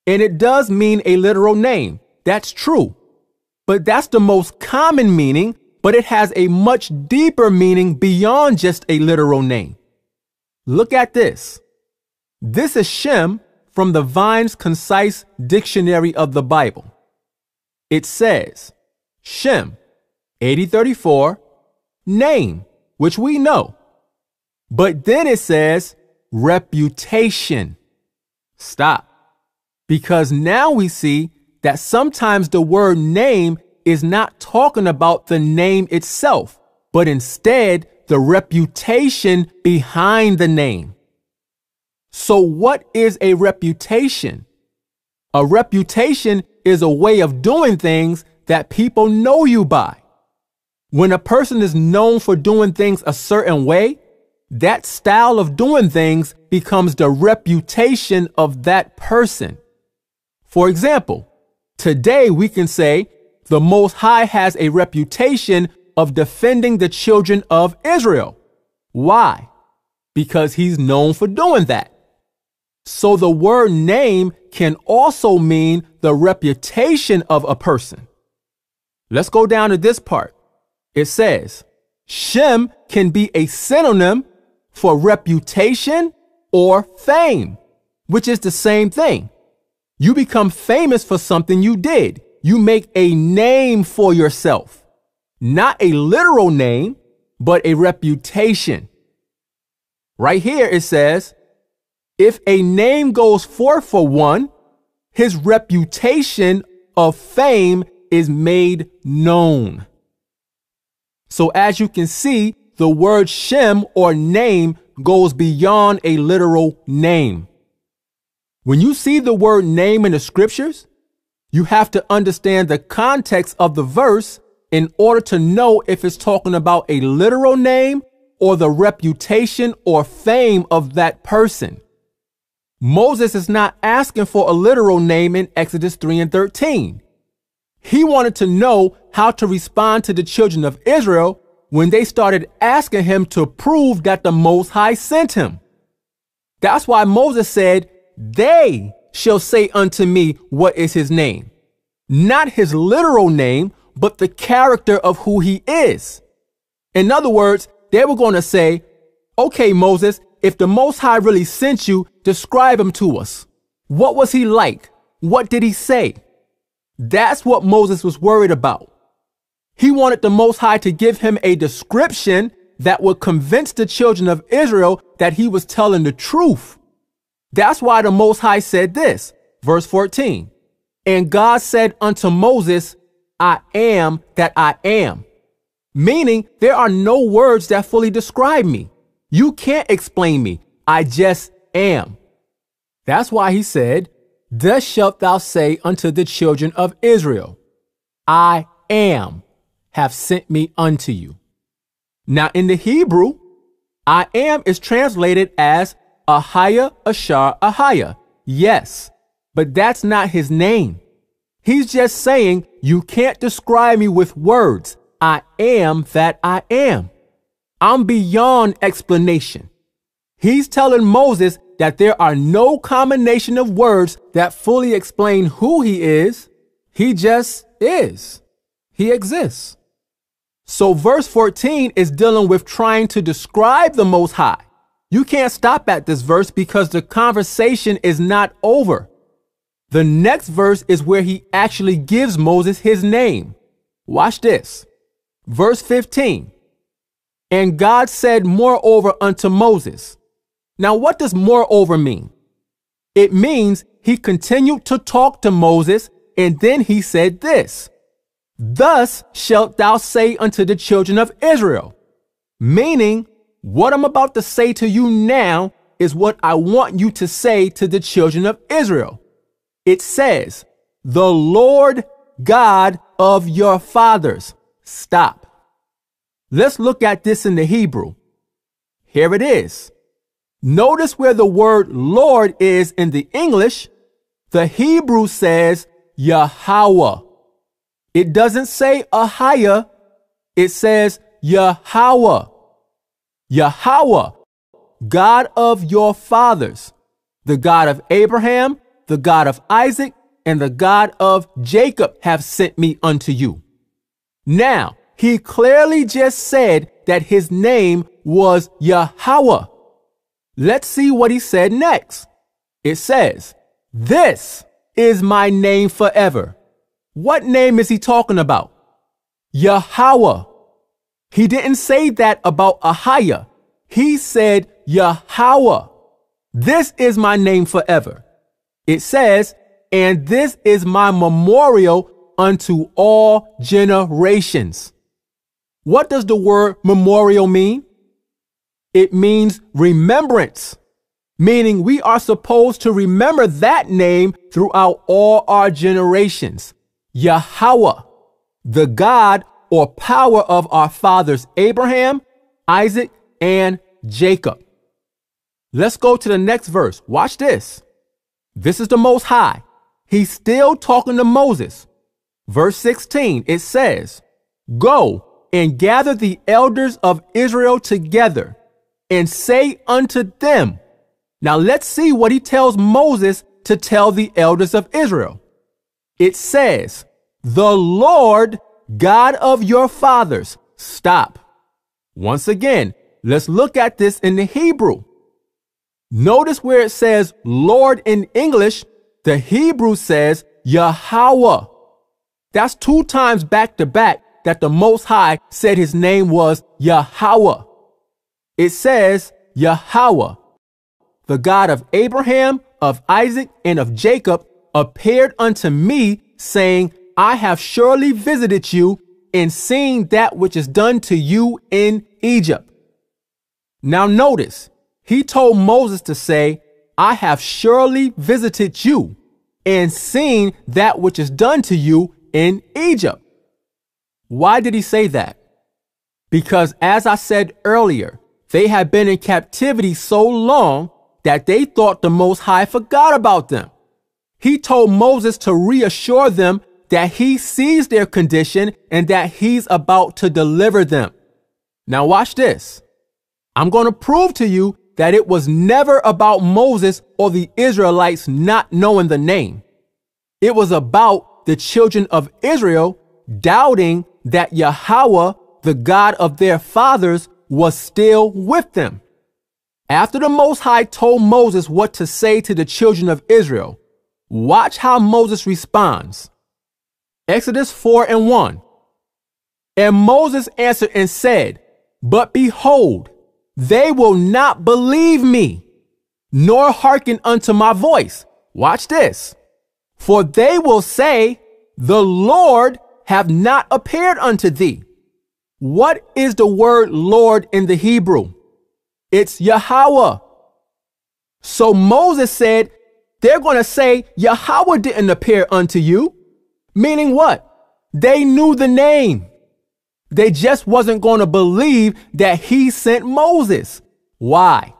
and it does mean a literal name. That's true. But that's the most common meaning, but it has a much deeper meaning beyond just a literal name. Look at this. This is Shem, from the Vine's Concise Dictionary of the Bible. It says, Shem, 8034, name, which we know. But then it says reputation. Stop. Because now we see that sometimes the word name is not talking about the name itself, but instead the reputation behind the name. So, what is a reputation? A reputation is a way of doing things that people know you by. When a person is known for doing things a certain way, that style of doing things becomes the reputation of that person. For example, today we can say the Most High has a reputation of defending the children of Israel. Why? because he's known for doing that. So the word name can also mean the reputation of a person. Let's go down to this part. It says, Shem can be a synonym for reputation or fame, which is the same thing. You become famous for something you did. You make a name for yourself. Not a literal name, but a reputation. Right here it says, if a name goes forth for one, his reputation of fame is made known. So as you can see, the word Shem or name goes beyond a literal name. When you see the word name in the scriptures, you have to understand the context of the verse in order to know if it's talking about a literal name or the reputation or fame of that person. Moses is not asking for a literal name in Exodus 3 and 13. He wanted to know how to respond to the children of Israel when they started asking him to prove that the Most High sent him. That's why Moses said, They shall say unto me, What is his name? Not his literal name, but the character of who he is. In other words, they were going to say, Okay, Moses, if the Most High really sent you, describe him to us. What was he like? What did he say? That's what Moses was worried about. He wanted the Most High to give him a description that would convince the children of Israel that he was telling the truth. That's why the Most High said this, verse 14. And God said unto Moses, I am that I am. Meaning there are no words that fully describe me. You can't explain me. I just am. That's why he said, Thus shalt thou say unto the children of Israel, I am, have sent me unto you. Now in the Hebrew, I am is translated as Ahia Ashar Ahaya. Yes, but that's not his name. He's just saying, you can't describe me with words. I am that I am. I'm beyond explanation. He's telling Moses that there are no combination of words that fully explain who he is. He just is. He exists. So verse 14 is dealing with trying to describe the Most High. You can't stop at this verse because the conversation is not over. The next verse is where he actually gives Moses his name. Watch this. Verse 15. And God said moreover unto Moses. Now, what does moreover mean? It means he continued to talk to Moses, and then he said this Thus shalt thou say unto the children of Israel. Meaning, what I'm about to say to you now is what I want you to say to the children of Israel. It says, The Lord God of your fathers. Stop. Let's look at this in the Hebrew. Here it is. Notice where the word Lord is in the English. The Hebrew says Yahweh. It doesn't say Ahia. It says Yahweh. Yahweh, God of your fathers, the God of Abraham, the God of Isaac, and the God of Jacob have sent me unto you. Now, he clearly just said that his name was Yahweh. Let's see what he said next. It says, This is my name forever. What name is he talking about? Yahweh. He didn't say that about Ahia. He said Yahweh. This is my name forever. It says, and this is my memorial unto all generations. What does the word memorial mean? It means remembrance, meaning we are supposed to remember that name throughout all our generations. Yahweh, the God or power of our fathers Abraham, Isaac, and Jacob. Let's go to the next verse. Watch this. This is the Most High. He's still talking to Moses. Verse 16, it says, Go and gather the elders of Israel together, and say unto them. Now let's see what he tells Moses to tell the elders of Israel. It says, The Lord God of your fathers. Stop. Once again, let's look at this in the Hebrew. Notice where it says Lord in English, the Hebrew says Yahweh. That's two times back to back that the Most High said his name was Yahweh. It says Yahweh, the God of Abraham, of Isaac, and of Jacob, appeared unto me, saying, I have surely visited you and seen that which is done to you in Egypt. Now notice, he told Moses to say, I have surely visited you and seen that which is done to you in Egypt. Why did he say that? Because as I said earlier, they had been in captivity so long that they thought the Most High forgot about them. He told Moses to reassure them that he sees their condition and that he's about to deliver them. Now watch this. I'm going to prove to you that it was never about Moses or the Israelites not knowing the name. It was about the children of Israel doubting that Yahweh, the God of their fathers, was still with them. After the Most High told Moses what to say to the children of Israel, watch how Moses responds. Exodus 4 and 1. And Moses answered and said, But behold, they will not believe me, nor hearken unto my voice. Watch this. For they will say, The Lord have not appeared unto thee. What is the word Lord in the Hebrew? It's Yahweh. So Moses said, they're going to say Yahweh didn't appear unto you. Meaning what? They knew the name. They just wasn't going to believe that he sent Moses. Why?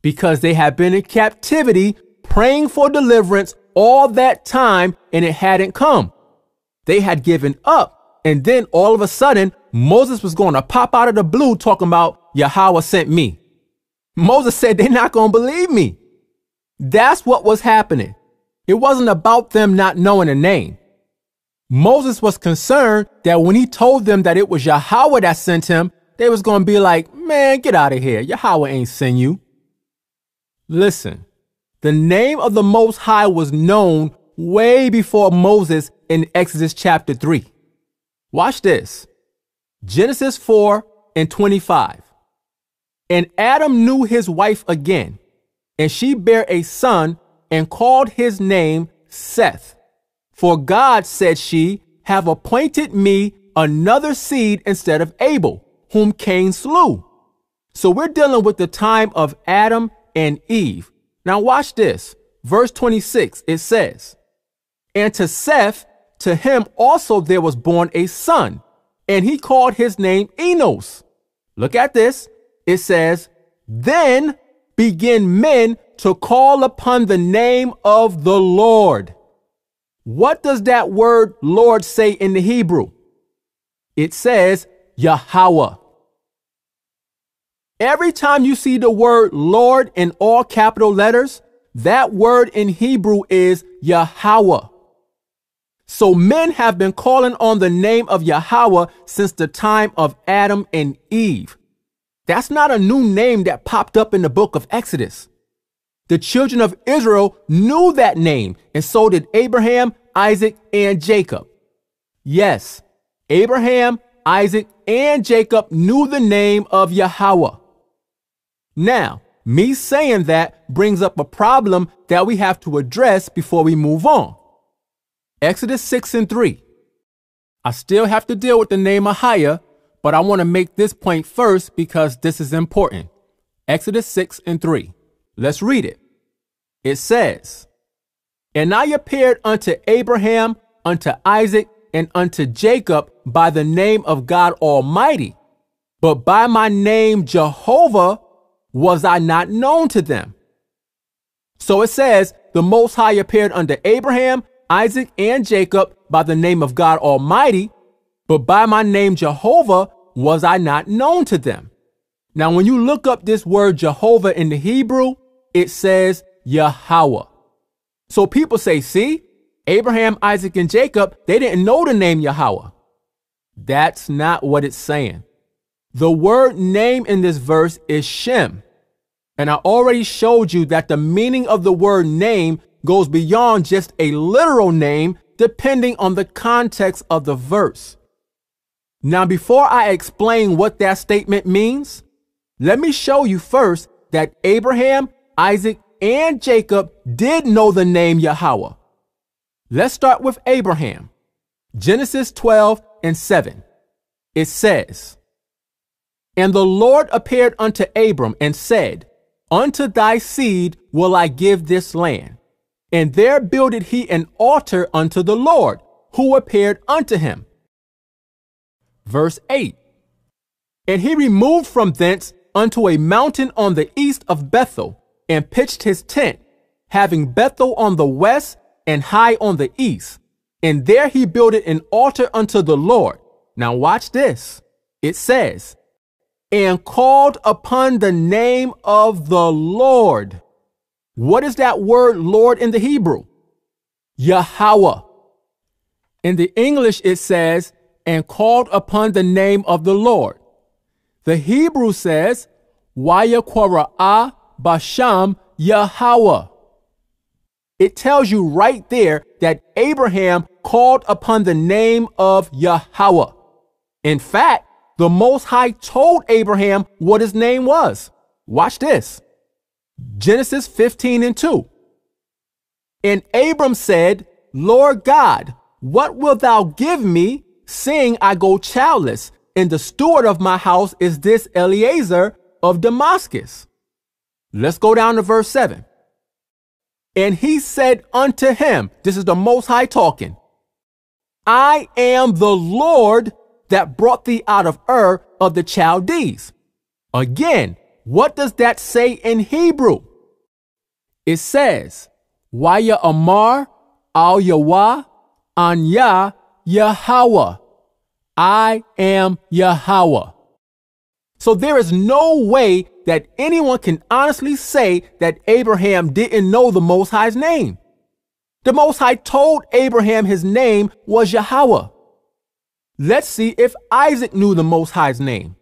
Because they had been in captivity praying for deliverance all that time and it hadn't come. They had given up. And then all of a sudden, Moses was going to pop out of the blue talking about Yahweh sent me. Moses said they're not going to believe me. That's what was happening. It wasn't about them not knowing a name. Moses was concerned that when he told them that it was Yahweh that sent him, they was going to be like, man, get out of here. Yahweh ain't sent you. Listen, the name of the Most High was known way before Moses in Exodus chapter 3. Watch this. Genesis 4 and 25. And Adam knew his wife again, and she bare a son and called his name Seth. For God, said she, have appointed me another seed instead of Abel, whom Cain slew. So we're dealing with the time of Adam and Eve. Now watch this. Verse 26, it says, And to Seth, to him also there was born a son, and he called his name Enos. Look at this. It says, Then begin men to call upon the name of the Lord. What does that word Lord say in the Hebrew? It says Yahweh. Every time you see the word Lord in all capital letters, that word in Hebrew is Yahweh. So men have been calling on the name of Yahweh since the time of Adam and Eve. That's not a new name that popped up in the book of Exodus. The children of Israel knew that name, and so did Abraham, Isaac, and Jacob. Yes, Abraham, Isaac, and Jacob knew the name of Yahweh. Now, me saying that brings up a problem that we have to address before we move on. Exodus 6 and 3. I still have to deal with the name Ahiah, but I want to make this point first because this is important. Exodus 6 and 3. Let's read it. It says, And I appeared unto Abraham, unto Isaac, and unto Jacob by the name of God Almighty, but by my name Jehovah was I not known to them. So it says, the Most High appeared unto Abraham, Isaac, and Jacob by the name of God Almighty, but by my name Jehovah was I not known to them. Now, when you look up this word Jehovah in the Hebrew, it says Yahweh. So people say, see, Abraham, Isaac, and Jacob, they didn't know the name Yahweh. That's not what it's saying. The word name in this verse is Shem. And I already showed you that the meaning of the word name goes beyond just a literal name depending on the context of the verse. Now, before I explain what that statement means, let me show you first that Abraham, Isaac, and Jacob did know the name Yahweh. Let's start with Abraham. Genesis 12 and 7. It says, And the Lord appeared unto Abram and said, Unto thy seed will I give this land. And there builded he an altar unto the Lord, who appeared unto him. Verse 8 And he removed from thence unto a mountain on the east of Bethel, and pitched his tent, having Bethel on the west and Hai on the east. And there he builded an altar unto the Lord. Now watch this. It says, and called upon the name of the Lord. What is that word Lord in the Hebrew? Yahweh. In the English, it says, and called upon the name of the Lord. The Hebrew says, Wayakwara ah Basham Yahweh. It tells you right there that Abraham called upon the name of Yahweh. In fact, the Most High told Abraham what his name was. Watch this. Genesis 15 and 2. And Abram said, Lord God, what wilt thou give me, seeing I go childless, and the steward of my house is this Eliezer of Damascus? Let's go down to verse 7. And he said unto him, This is the Most High talking, I am the Lord that brought thee out of Ur of the Chaldees. Again, what does that say in Hebrew? It says, Waya Amar al Yahweh Anya Yahweh. I am Yahweh. So there is no way that anyone can honestly say that Abraham didn't know the Most High's name. The Most High told Abraham his name was Yahweh. Let's see if Isaac knew the Most High's name.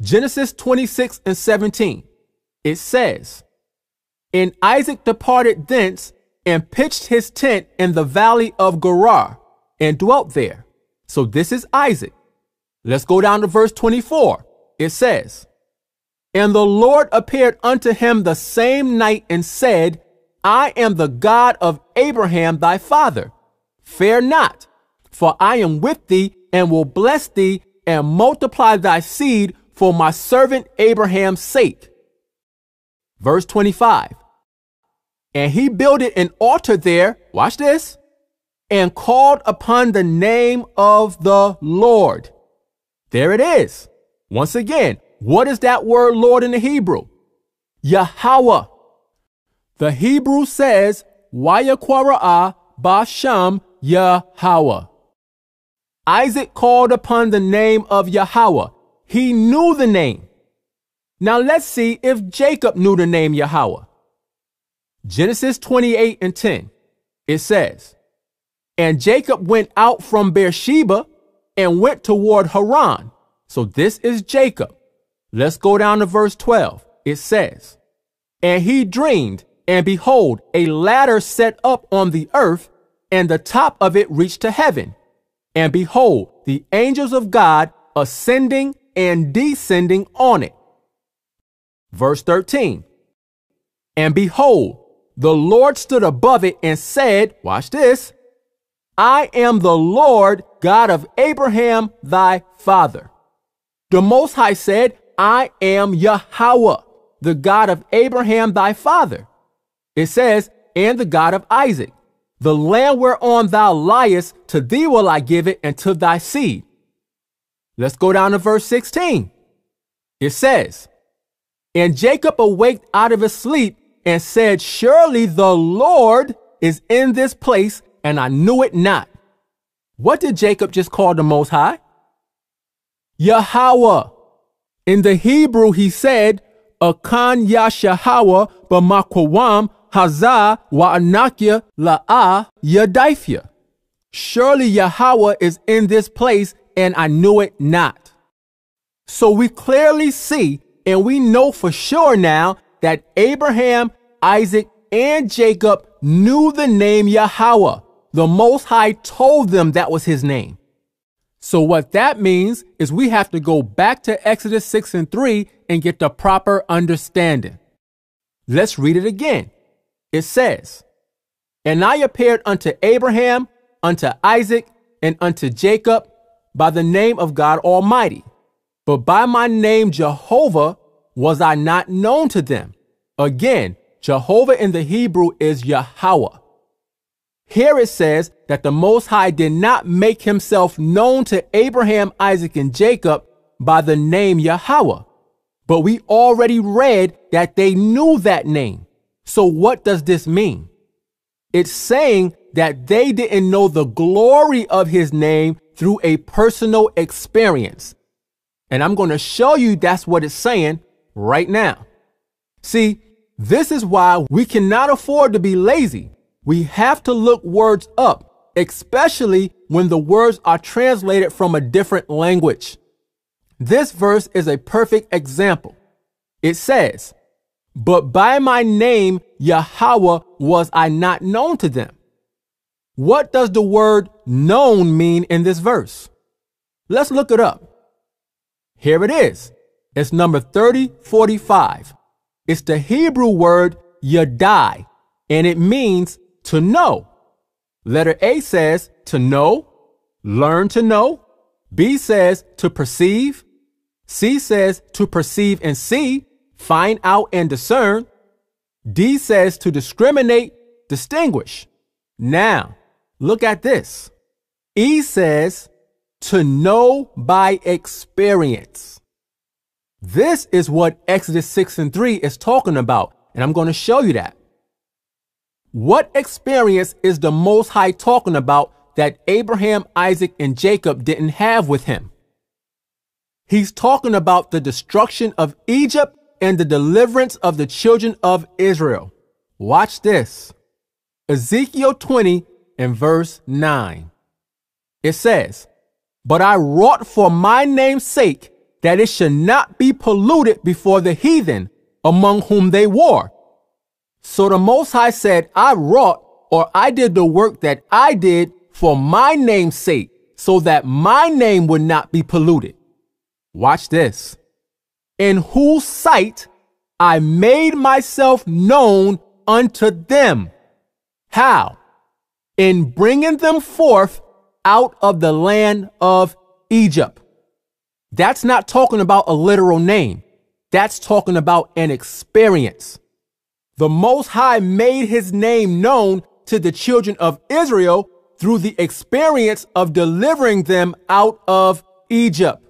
Genesis 26 and 17. It says, And Isaac departed thence and pitched his tent in the valley of Gerar and dwelt there. So this is Isaac. Let's go down to verse 24. It says, And the Lord appeared unto him the same night and said, I am the God of Abraham thy father. Fear not, for I am with thee and will bless thee and multiply thy seed for my servant Abraham's sake. Verse 25. And he builded an altar there, watch this, and called upon the name of the Lord. There it is. Once again, what is that word Lord in the Hebrew? Yahweh. The Hebrew says, Wayakwara'a Basham Yahweh. Isaac called upon the name of Yahweh. He knew the name. Now let's see if Jacob knew the name Yahweh. Genesis 28 and 10. It says, And Jacob went out from Beersheba and went toward Haran. So this is Jacob. Let's go down to verse 12. It says, And he dreamed, and behold, a ladder set up on the earth, and the top of it reached to heaven. And behold, the angels of God ascending and descending on it. Verse 13. And behold, the Lord stood above it and said, Watch this, I am the Lord God of Abraham thy father. The Most High said, I am Yahweh, the God of Abraham thy father. It says, and the God of Isaac. The land whereon thou liest, to thee will I give it and to thy seed. Let's go down to verse 16. It says, And Jacob awaked out of his sleep and said, Surely the Lord is in this place, and I knew it not. What did Jacob just call the Most High? Yahweh. In the Hebrew, he said, Akan Yashahawa b'makwam hazah wa'anakya la'a yadaifya. Surely Yahweh is in this place, and I knew it not. So we clearly see, and we know for sure now, that Abraham, Isaac, and Jacob knew the name Yahweh. The Most High told them that was his name. So what that means is we have to go back to Exodus 6 and 3 and get the proper understanding. Let's read it again. It says, And I appeared unto Abraham, unto Isaac, and unto Jacob by the name of God Almighty. But by my name Jehovah was I not known to them. Again, Jehovah in the Hebrew is Yahweh. Here it says that the Most High did not make himself known to Abraham, Isaac, and Jacob by the name Yahweh. But we already read that they knew that name. So what does this mean? It's saying that they didn't know the glory of his name through a personal experience. And I'm going to show you that's what it's saying right now. See, this is why we cannot afford to be lazy we have to look words up, especially when the words are translated from a different language. This verse is a perfect example. It says, But by my name Yahweh was I not known to them. What does the word known mean in this verse? Let's look it up. Here it is. It's number 3045. It's the Hebrew word yadai, and it means to know. Letter A says to know, learn to know. B says to perceive. C says to perceive and see, find out and discern. D says to discriminate, distinguish. Now, look at this. E says to know by experience. This is what Exodus 6 and 3 is talking about, and I'm going to show you that. What experience is the Most High talking about that Abraham, Isaac, and Jacob didn't have with him? He's talking about the destruction of Egypt and the deliverance of the children of Israel. Watch this. Ezekiel 20 and verse 9. It says, But I wrought for my name's sake that it should not be polluted before the heathen among whom they war so the Most High said, I wrought or I did the work that I did for my name's sake, so that my name would not be polluted. Watch this. In whose sight I made myself known unto them. How? In bringing them forth out of the land of Egypt. That's not talking about a literal name. That's talking about an experience the Most High made his name known to the children of Israel through the experience of delivering them out of Egypt.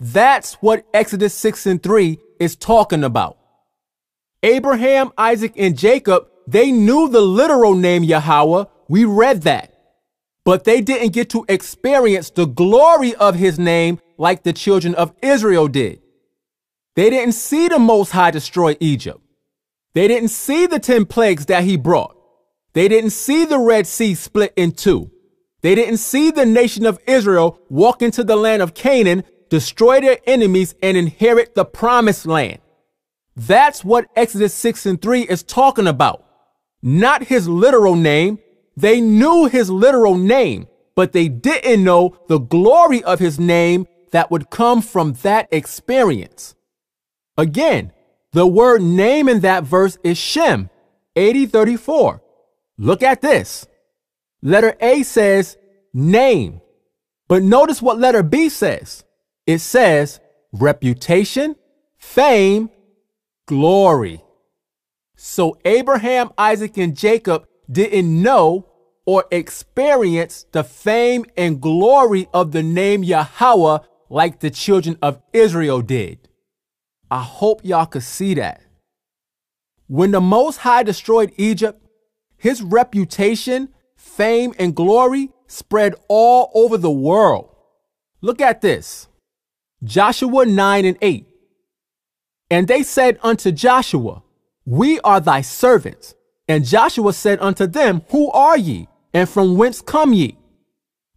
That's what Exodus 6 and 3 is talking about. Abraham, Isaac, and Jacob, they knew the literal name Yahweh. We read that. But they didn't get to experience the glory of his name like the children of Israel did. They didn't see the Most High destroy Egypt. They didn't see the 10 plagues that he brought. They didn't see the Red Sea split in two. They didn't see the nation of Israel walk into the land of Canaan, destroy their enemies, and inherit the promised land. That's what Exodus 6 and 3 is talking about. Not his literal name. They knew his literal name, but they didn't know the glory of his name that would come from that experience. Again, the word name in that verse is Shem, 8034. Look at this. Letter A says name. But notice what letter B says. It says reputation, fame, glory. So Abraham, Isaac, and Jacob didn't know or experience the fame and glory of the name Yahweh like the children of Israel did. I hope y'all could see that. When the Most High destroyed Egypt, his reputation, fame, and glory spread all over the world. Look at this. Joshua 9 and 8. And they said unto Joshua, We are thy servants. And Joshua said unto them, Who are ye, and from whence come ye?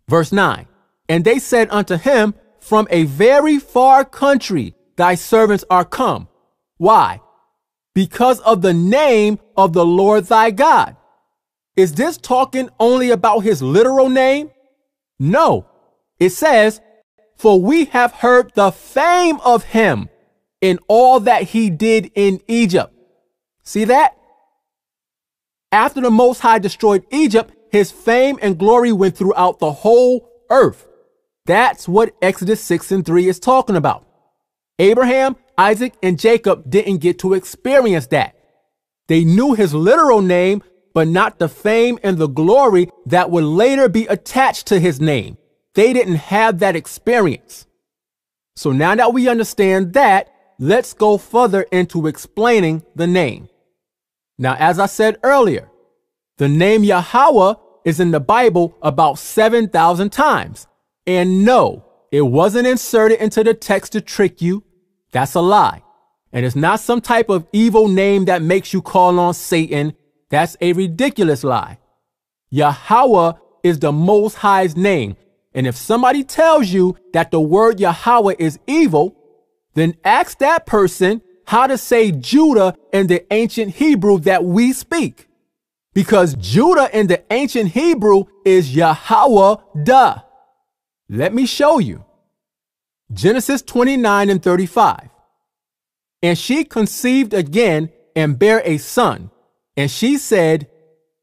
Verse 9. And they said unto him, From a very far country thy servants are come. Why? Because of the name of the Lord thy God. Is this talking only about his literal name? No. It says, For we have heard the fame of him in all that he did in Egypt. See that? After the Most High destroyed Egypt, his fame and glory went throughout the whole earth. That's what Exodus 6 and 3 is talking about. Abraham, Isaac, and Jacob didn't get to experience that. They knew his literal name, but not the fame and the glory that would later be attached to his name. They didn't have that experience. So now that we understand that, let's go further into explaining the name. Now, as I said earlier, the name Yahweh is in the Bible about 7,000 times. And no, it wasn't inserted into the text to trick you. That's a lie. And it's not some type of evil name that makes you call on Satan. That's a ridiculous lie. Yahweh is the Most High's name. And if somebody tells you that the word Yahweh is evil, then ask that person how to say Judah in the ancient Hebrew that we speak. Because Judah in the ancient Hebrew is Yahweh da. Let me show you. Genesis 29 and 35. And she conceived again and bare a son. And she said,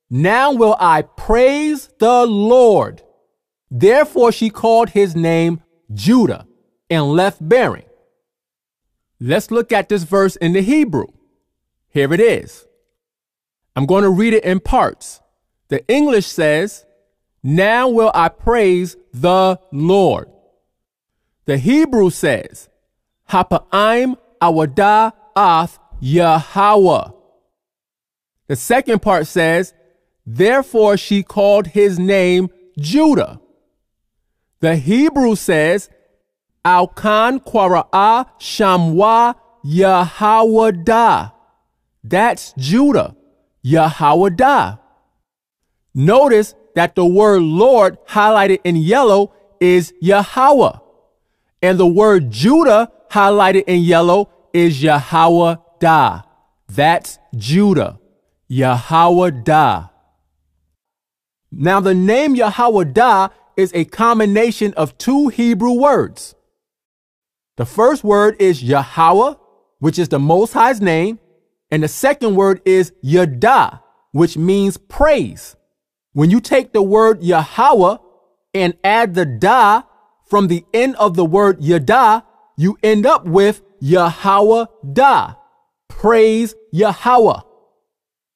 Now will I praise the Lord. Therefore she called his name Judah and left bearing. Let's look at this verse in the Hebrew. Here it is. I'm going to read it in parts. The English says, Now will I praise the Lord. The Hebrew says, Hapa'im awada ath Yahweh. The second part says, Therefore she called his name Judah. The Hebrew says, Alkan Kwara'a Shamwa Yahawada. That's Judah, Yahawada. Notice that the word Lord highlighted in yellow is Yahweh. And the word Judah highlighted in yellow is Yahweh Da. That's Judah, Yahweh Da. Now the name Yahweh Da is a combination of two Hebrew words. The first word is Yahweh, which is the Most High's name, and the second word is Yada, which means praise. When you take the word Yahweh and add the da from the end of the word Yada, you end up with Yahweh da. Praise Yahweh.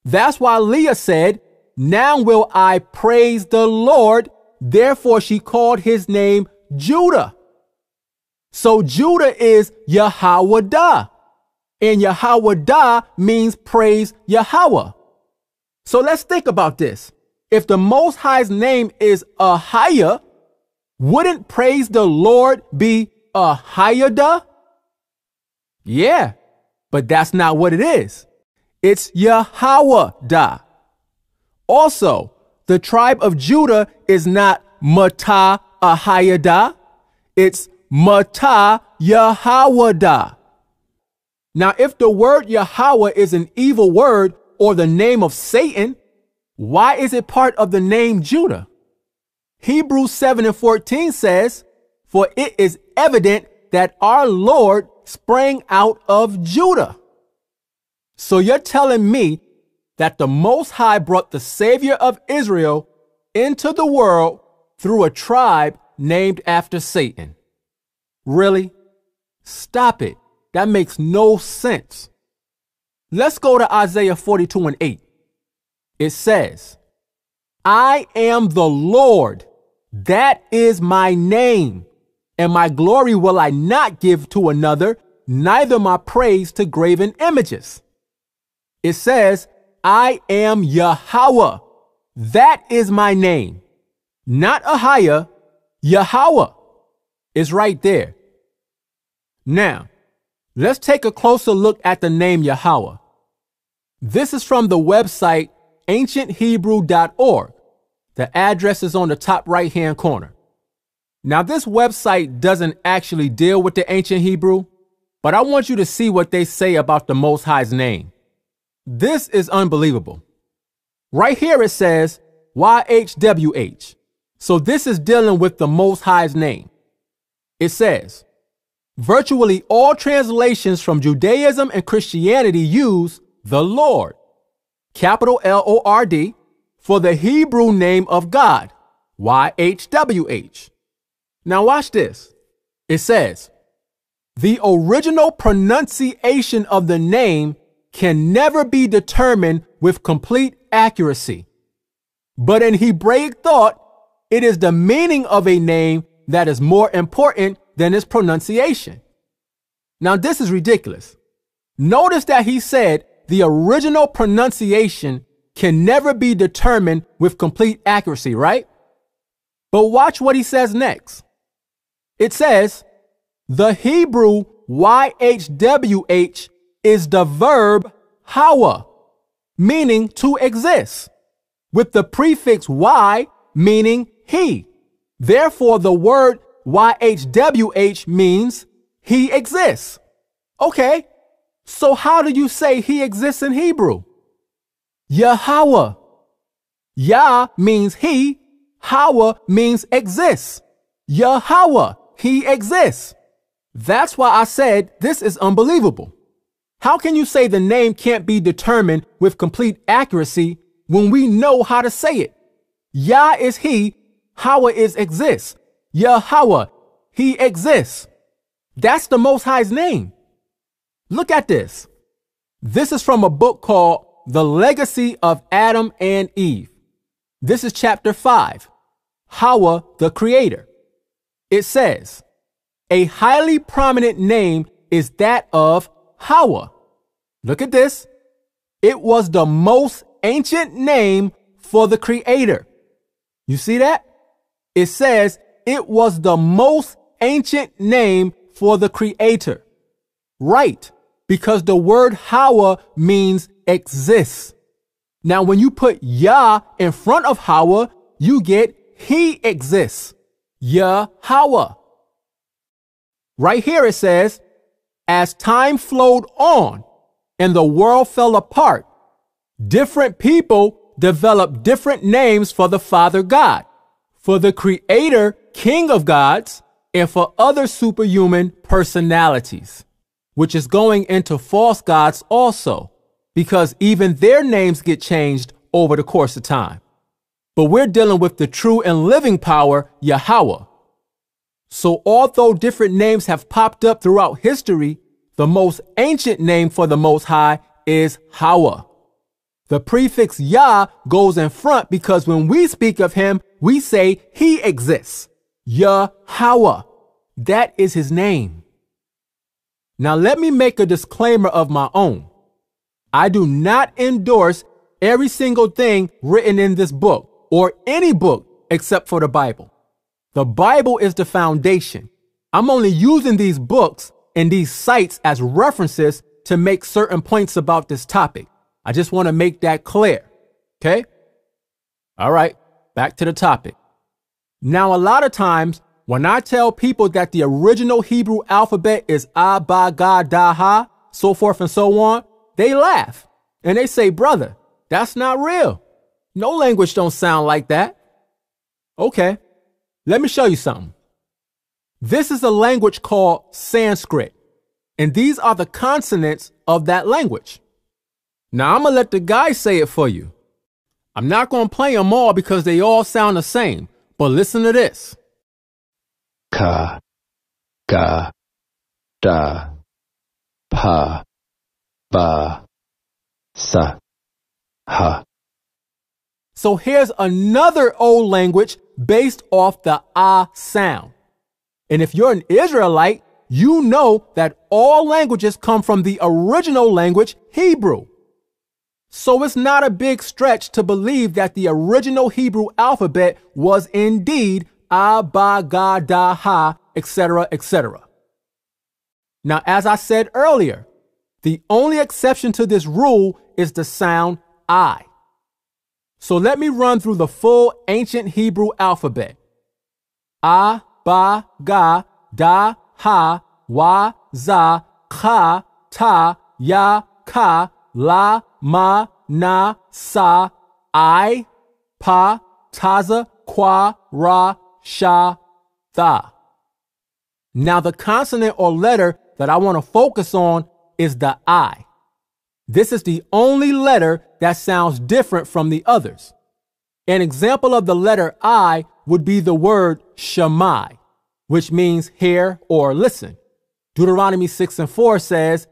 That's why Leah said, Now will I praise the Lord. Therefore, she called his name Judah. So Judah is Yahweh Da. And Yahweh Da means praise Yahweh. So let's think about this. If the Most High's name is Ahia, wouldn't praise the Lord be Ahiada? Yeah, but that's not what it is. It's Yahweh Da. Also, the tribe of Judah is not Mata Ahiada. It's Mata Yahawada. Now, if the word Yahweh is an evil word or the name of Satan, why is it part of the name Judah? Hebrews 7 and 14 says, For it is evident that our Lord sprang out of Judah. So you're telling me that the Most High brought the Savior of Israel into the world through a tribe named after Satan. Really? Stop it. That makes no sense. Let's go to Isaiah 42 and 8. It says, I am the Lord. That is my name. And my glory will I not give to another, neither my praise to graven images. It says, I am Yahweh. That is my name. Not Ahiah, Yahweh. It's right there. Now, let's take a closer look at the name Yahweh. This is from the website ancienthebrew.org. The address is on the top right hand corner. Now, this website doesn't actually deal with the ancient Hebrew, but I want you to see what they say about the Most High's name. This is unbelievable. Right here it says YHWH. So this is dealing with the Most High's name. It says, virtually all translations from Judaism and Christianity use the Lord, capital L O R D, for the Hebrew name of God, YHWH. Now watch this. It says, the original pronunciation of the name can never be determined with complete accuracy. But in Hebraic thought, it is the meaning of a name that is more important than its pronunciation. Now, this is ridiculous. Notice that he said the original pronunciation can never be determined with complete accuracy, right? But watch what he says next. It says, the Hebrew YHWH is the verb hawa, meaning to exist, with the prefix Y meaning he. Therefore, the word YHWH means he exists. Okay, so how do you say he exists in Hebrew? Yahweh. Yah means he, Hawa means exists. Yahweh, he exists. That's why I said this is unbelievable. How can you say the name can't be determined with complete accuracy when we know how to say it? Yah is he, Hawa is exists. Yahweh, he exists. That's the Most High's name. Look at this. This is from a book called The Legacy of Adam and Eve. This is chapter 5, Hawa the Creator. It says, a highly prominent name is that of Hawa. Look at this. It was the most ancient name for the creator. You see that? It says it was the most ancient name for the creator. Right. Because the word Hawa means exists. Now, when you put Yah in front of Hawa, you get he exists. Yahweh. Right here it says, as time flowed on and the world fell apart, different people developed different names for the Father God, for the Creator, King of gods, and for other superhuman personalities, which is going into false gods also, because even their names get changed over the course of time. But we're dealing with the true and living power, Yahweh, so, although different names have popped up throughout history, the most ancient name for the Most High is Hawa. The prefix Yah goes in front because when we speak of him, we say he exists. Yahweh. That is his name. Now, let me make a disclaimer of my own. I do not endorse every single thing written in this book or any book except for the Bible. The Bible is the foundation. I'm only using these books and these sites as references to make certain points about this topic. I just want to make that clear. Okay? All right, back to the topic. Now, a lot of times when I tell people that the original Hebrew alphabet is A, Ba, Ga, Da, Ha, so forth and so on, they laugh and they say, brother, that's not real. No language don't sound like that. Okay. Let me show you something. This is a language called Sanskrit, and these are the consonants of that language. Now, I'm to let the guy say it for you. I'm not to play them all because they all sound the same, but listen to this. Ka, ga, da, pa, ba, sa, ha. So here's another old language based off the ah sound. And if you're an Israelite, you know that all languages come from the original language, Hebrew. So it's not a big stretch to believe that the original Hebrew alphabet was indeed A, Ba, Ga, Da, Ha, etc., etc. Now, as I said earlier, the only exception to this rule is the sound I. So let me run through the full ancient Hebrew alphabet. A, Ba, Ga, Da, Ha, Wa, Za, Kha, Ta, Ya, Ka, La, Ma, Na, Sa, I, Pa, Taza, Kwa, Ra, Sha, Tha. Now the consonant or letter that I want to focus on is the I. This is the only letter that sounds different from the others. An example of the letter I would be the word Shammai, which means hear or listen. Deuteronomy 6 and 4 says,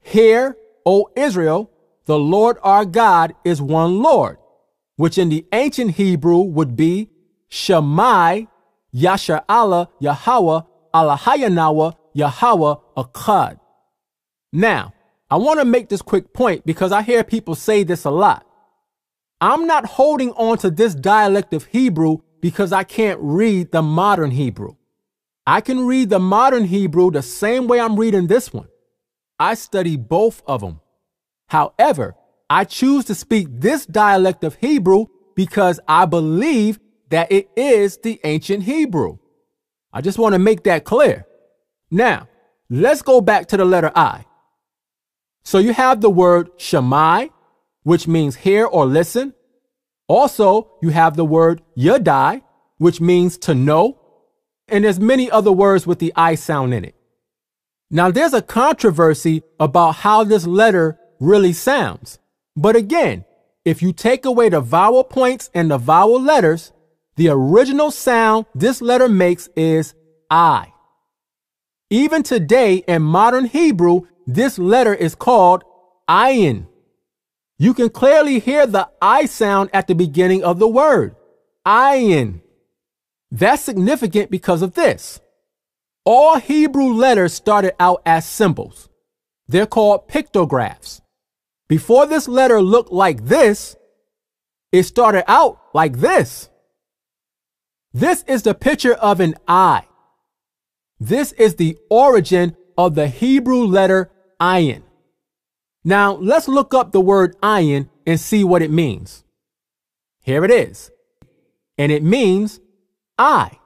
Hear, O Israel, the Lord our God is one Lord, which in the ancient Hebrew would be Shammai, Yasher Allah, Yahweh, Allahayanawa, Yahweh, Akkad. Now, I want to make this quick point because I hear people say this a lot. I'm not holding on to this dialect of Hebrew because I can't read the modern Hebrew. I can read the modern Hebrew the same way I'm reading this one. I study both of them. However, I choose to speak this dialect of Hebrew because I believe that it is the ancient Hebrew. I just want to make that clear. Now, let's go back to the letter I. So you have the word Shammai, which means hear or listen. Also, you have the word Yadai, which means to know. And there's many other words with the I sound in it. Now, there's a controversy about how this letter really sounds. But again, if you take away the vowel points and the vowel letters, the original sound this letter makes is I. Even today in modern Hebrew, this letter is called ayin. You can clearly hear the I sound at the beginning of the word. Ayin. That's significant because of this. All Hebrew letters started out as symbols. They're called pictographs. Before this letter looked like this, it started out like this. This is the picture of an eye. This is the origin of the Hebrew letter ayin. Now, let's look up the word ayin and see what it means. Here it is. And it means eye.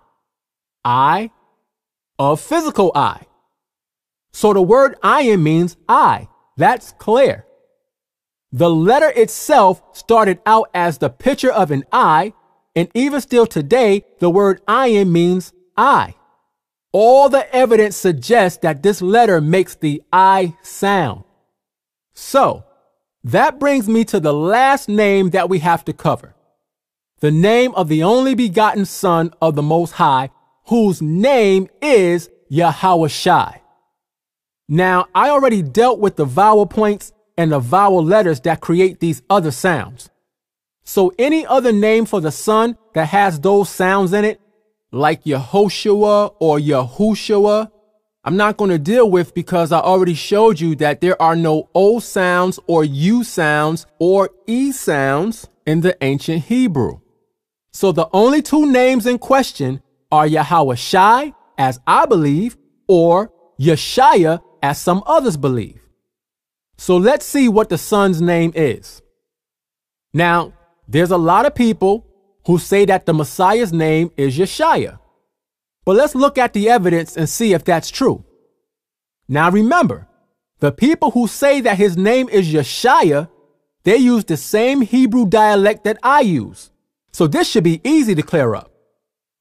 Eye of physical eye. So the word ayin means eye. That's clear. The letter itself started out as the picture of an eye, and even still today, the word ayin means eye. All the evidence suggests that this letter makes the I sound. So, that brings me to the last name that we have to cover. The name of the only begotten Son of the Most High, whose name is Yahawashai. Now, I already dealt with the vowel points and the vowel letters that create these other sounds. So any other name for the Son that has those sounds in it like Yehoshua or Yahushua, I'm not going to deal with because I already showed you that there are no O sounds or U sounds or E sounds in the ancient Hebrew. So the only two names in question are Yahweh as I believe, or Yeshaya, as some others believe. So let's see what the son's name is. Now, there's a lot of people who say that the Messiah's name is Yeshaya. But let's look at the evidence and see if that's true. Now remember, the people who say that his name is Yeshaya, they use the same Hebrew dialect that I use. So this should be easy to clear up.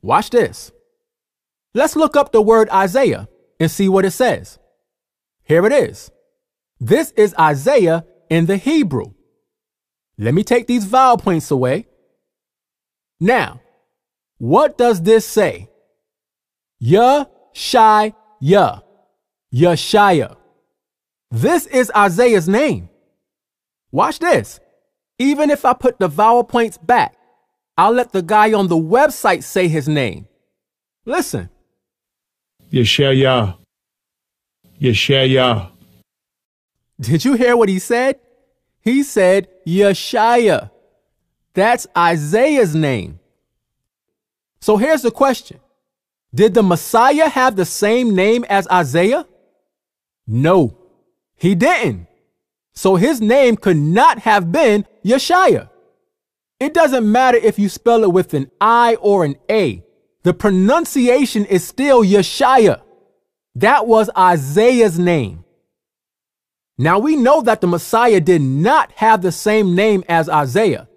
Watch this. Let's look up the word Isaiah and see what it says. Here it is. This is Isaiah in the Hebrew. Let me take these vowel points away now, what does this say? Ya Shai Yeshaya. This is Isaiah's name. Watch this. Even if I put the vowel points back, I'll let the guy on the website say his name. Listen. Yeshaya. Yeshaya. Did you hear what he said? He said Yeshaya. That's Isaiah's name. So here's the question Did the Messiah have the same name as Isaiah? No, he didn't. So his name could not have been Yeshaya. It doesn't matter if you spell it with an I or an A. The pronunciation is still Yeshaya. That was Isaiah's name. Now we know that the Messiah did not have the same name as Isaiah.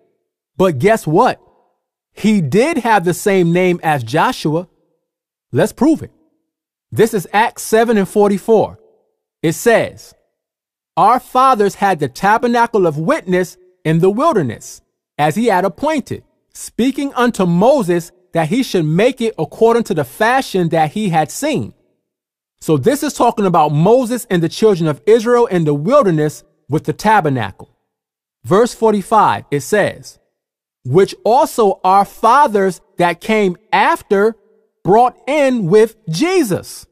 But guess what? He did have the same name as Joshua. Let's prove it. This is Acts 7 and 44. It says, Our fathers had the tabernacle of witness in the wilderness, as he had appointed, speaking unto Moses that he should make it according to the fashion that he had seen. So this is talking about Moses and the children of Israel in the wilderness with the tabernacle. Verse 45, it says, which also our fathers that came after brought in with Jesus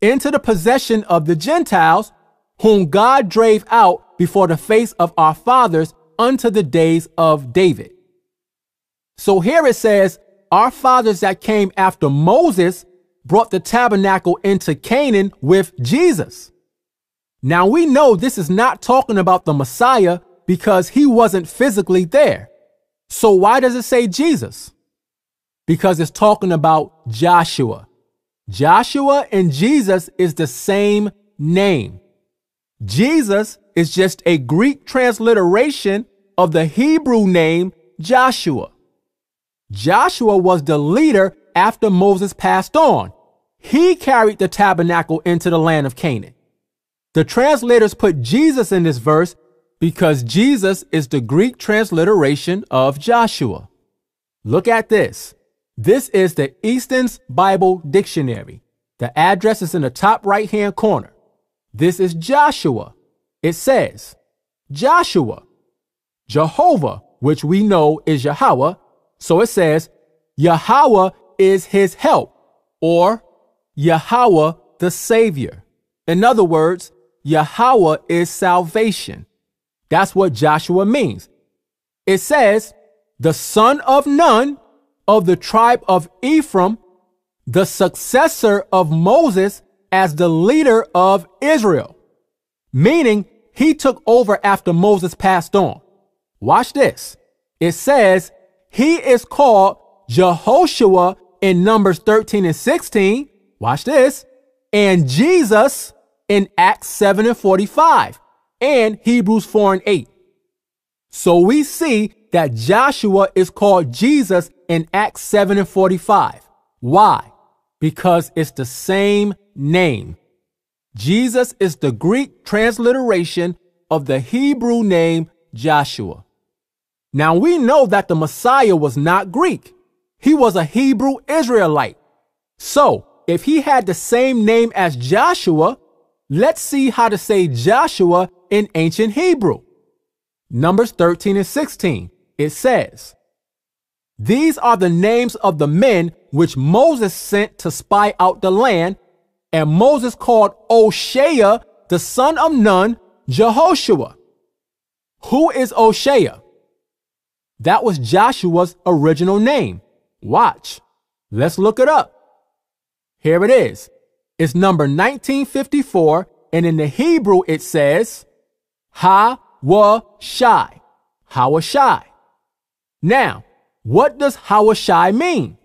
into the possession of the Gentiles, whom God drave out before the face of our fathers unto the days of David. So here it says, our fathers that came after Moses brought the tabernacle into Canaan with Jesus. Now we know this is not talking about the Messiah because he wasn't physically there. So why does it say Jesus? Because it's talking about Joshua. Joshua and Jesus is the same name. Jesus is just a Greek transliteration of the Hebrew name Joshua. Joshua was the leader after Moses passed on. He carried the tabernacle into the land of Canaan. The translators put Jesus in this verse because Jesus is the Greek transliteration of Joshua. Look at this. This is the Easton's Bible Dictionary. The address is in the top right hand corner. This is Joshua. It says, Joshua, Jehovah, which we know is Yahweh. So it says, Yahweh is his help, or Yahweh the Savior. In other words, Yahweh is salvation. That's what Joshua means. It says, the son of Nun of the tribe of Ephraim, the successor of Moses as the leader of Israel, meaning he took over after Moses passed on. Watch this. It says he is called Jehoshua in Numbers 13 and 16. Watch this. And Jesus in Acts 7 and 45 and Hebrews 4 and 8. So we see that Joshua is called Jesus in Acts 7 and 45. Why? Because it's the same name. Jesus is the Greek transliteration of the Hebrew name Joshua. Now we know that the Messiah was not Greek. He was a Hebrew Israelite. So if he had the same name as Joshua, let's see how to say Joshua in ancient Hebrew. Numbers 13 and 16, it says, These are the names of the men which Moses sent to spy out the land, and Moses called Oshea, the son of Nun, Jehoshua. Who is Oshea? That was Joshua's original name. Watch. Let's look it up. Here it is. It's number 1954, and in the Hebrew it says, Ha wa shai. Hawashai. Now, what does Hawashai mean?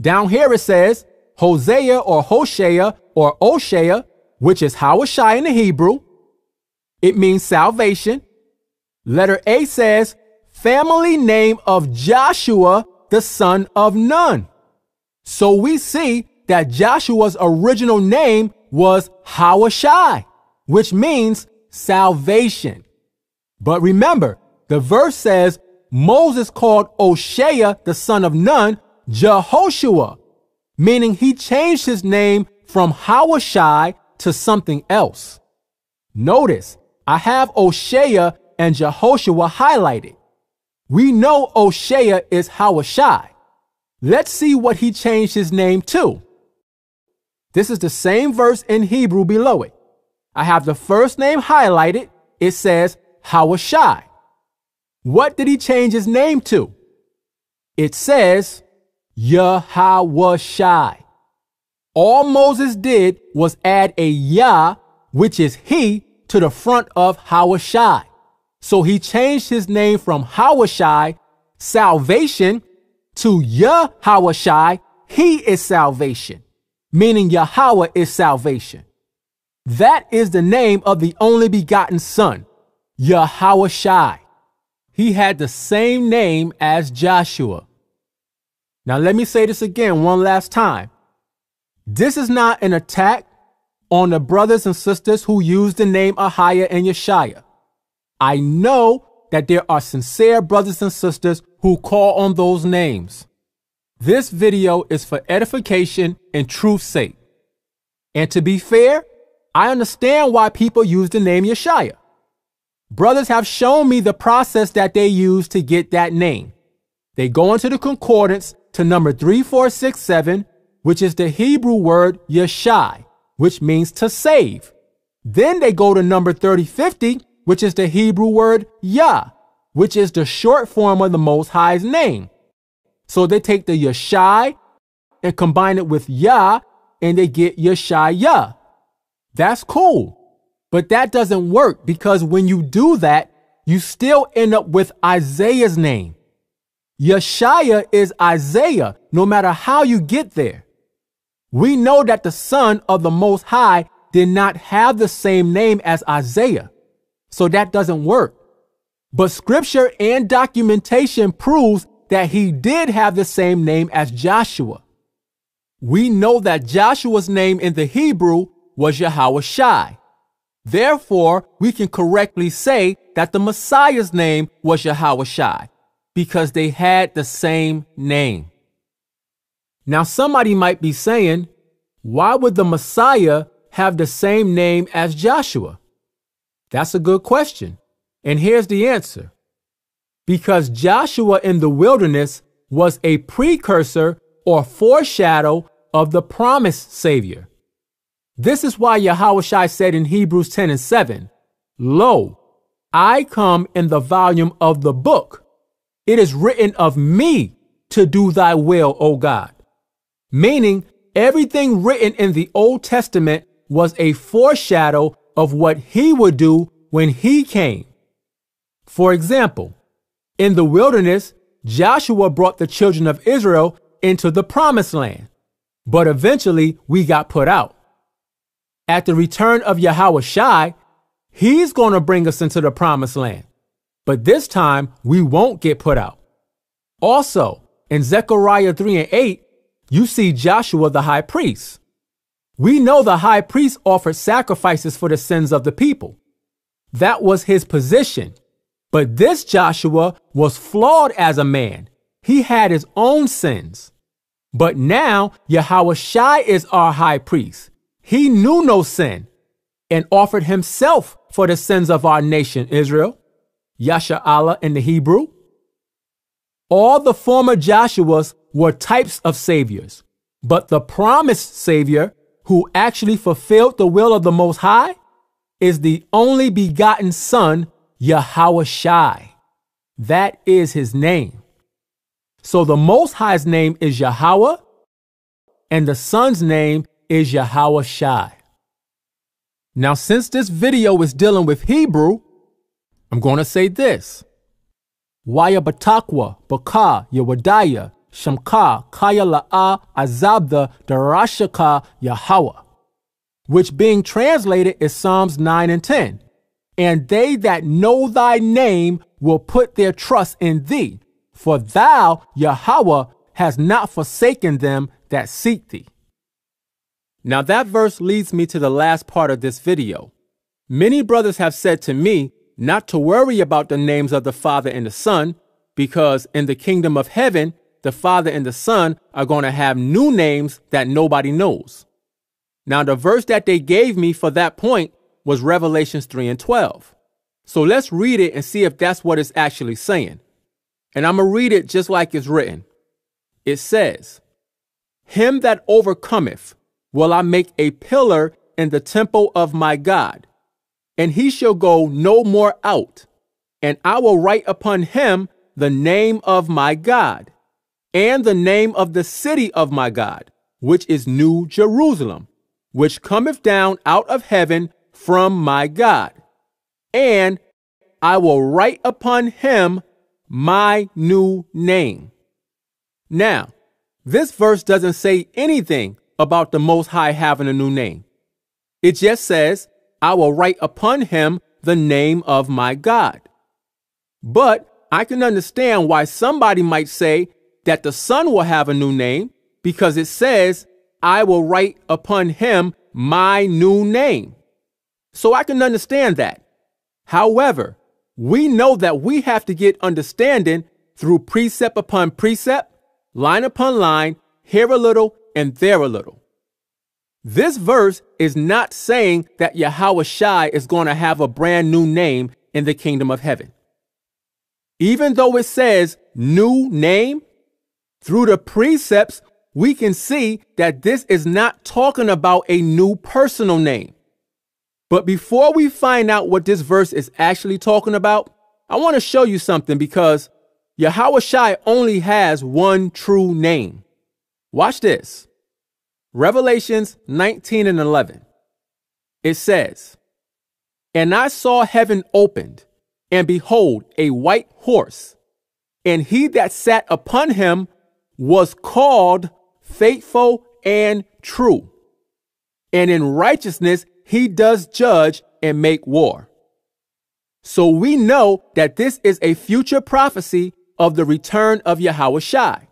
Down here it says Hosea or Hoshea or Oshea, which is Hawashai in the Hebrew. It means salvation. Letter A says family name of Joshua, the son of Nun. So we see that Joshua's original name was Hawashai, which means salvation. But remember, the verse says Moses called Oshea, the son of Nun, Jehoshua, meaning he changed his name from Hawashai to something else. Notice, I have Oshea and Jehoshua highlighted. We know Oshea is Hawashai. Let's see what he changed his name to. This is the same verse in Hebrew below it. I have the first name highlighted. It says Hawashai. What did he change his name to? It says Yahawashai. All Moses did was add a Yah which is he, to the front of Hawashai. So he changed his name from Hawashai, salvation, to Yahawashai, he is salvation, meaning Yahweh is salvation. That is the name of the only begotten Son, Yahawashai. He had the same name as Joshua. Now, let me say this again one last time. This is not an attack on the brothers and sisters who use the name Ahiah and Yeshaya. I know that there are sincere brothers and sisters who call on those names. This video is for edification and truth's sake. And to be fair, I understand why people use the name Yeshaya. Brothers have shown me the process that they use to get that name. They go into the concordance to number 3467, which is the Hebrew word Yeshai, which means to save. Then they go to number 3050, which is the Hebrew word Yah, which is the short form of the Most High's name. So they take the Yeshai and combine it with Yah, and they get Yeshaya. That's cool. But that doesn't work because when you do that, you still end up with Isaiah's name. Yeshaya is Isaiah, no matter how you get there. We know that the son of the Most High did not have the same name as Isaiah. So that doesn't work. But scripture and documentation proves that he did have the same name as Joshua. We know that Joshua's name in the Hebrew was Yahawashai. Therefore, we can correctly say that the Messiah's name was Yahawashai because they had the same name. Now, somebody might be saying, why would the Messiah have the same name as Joshua? That's a good question. And here's the answer. Because Joshua in the wilderness was a precursor or foreshadow of the promised Savior. This is why Yahushua said in Hebrews 10 and 7, Lo, I come in the volume of the book. It is written of me to do thy will, O God meaning everything written in the Old Testament was a foreshadow of what he would do when he came. For example, in the wilderness, Joshua brought the children of Israel into the promised land, but eventually we got put out. At the return of Yahawashai, he's going to bring us into the promised land, but this time we won't get put out. Also, in Zechariah 3 and 8, you see Joshua the high priest. We know the high priest offered sacrifices for the sins of the people. That was his position. But this Joshua was flawed as a man. He had his own sins. But now Yahawashai is our high priest. He knew no sin and offered himself for the sins of our nation, Israel. Yasharahla in the Hebrew. All the former Joshuas were types of saviors, but the promised savior who actually fulfilled the will of the Most High is the only begotten Son, Yahawashai. That is his name. So the Most High's name is Yahweh, and the Son's name is Yahawashai. Now, since this video is dealing with Hebrew, I'm going to say this. Waya Batakwa, Baka, Yawadaya, Shamka, Kaya La'a, Azabda, Darashaka, Yahweh, which being translated is Psalms 9 and 10. And they that know thy name will put their trust in thee, for thou, Yahweh, has not forsaken them that seek thee. Now that verse leads me to the last part of this video. Many brothers have said to me not to worry about the names of the Father and the Son, because in the kingdom of heaven, the Father and the Son are going to have new names that nobody knows. Now, the verse that they gave me for that point was Revelations 3 and 12. So let's read it and see if that's what it's actually saying. And I'm going to read it just like it's written. It says, Him that overcometh will I make a pillar in the temple of my God, and he shall go no more out. And I will write upon him the name of my God, and the name of the city of my God, which is New Jerusalem, which cometh down out of heaven from my God, and I will write upon him my new name. Now, this verse doesn't say anything about the Most High having a new name. It just says, I will write upon him the name of my God. But I can understand why somebody might say that the Son will have a new name because it says, I will write upon him my new name. So I can understand that. However, we know that we have to get understanding through precept upon precept, line upon line, here a little and there a little. This verse is not saying that Yahawashai is going to have a brand new name in the kingdom of heaven. Even though it says new name, through the precepts, we can see that this is not talking about a new personal name. But before we find out what this verse is actually talking about, I want to show you something because Yahawashai only has one true name. Watch this. Revelations 19 and 11. It says, And I saw heaven opened, and behold, a white horse, and he that sat upon him was called faithful and true. And in righteousness he does judge and make war. So we know that this is a future prophecy of the return of Yahawashai.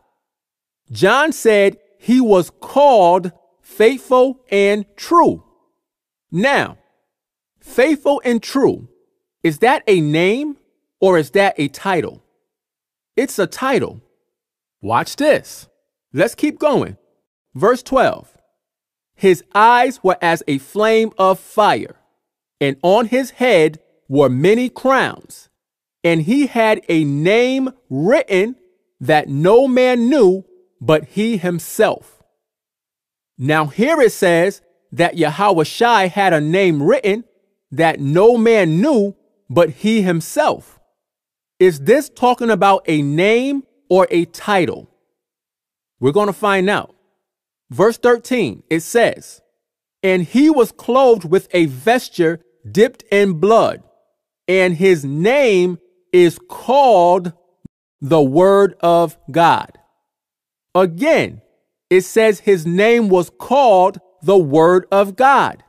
John said he was called faithful and true. Now, faithful and true, is that a name or is that a title? It's a title. Watch this. Let's keep going. Verse 12. His eyes were as a flame of fire, and on his head were many crowns, and he had a name written that no man knew but he himself. Now, here it says that Yahawashai had a name written that no man knew but he himself. Is this talking about a name or a title? We're going to find out. Verse 13, it says, And he was clothed with a vesture dipped in blood, and his name is called the Word of God. Again, it says his name was called the Word of God.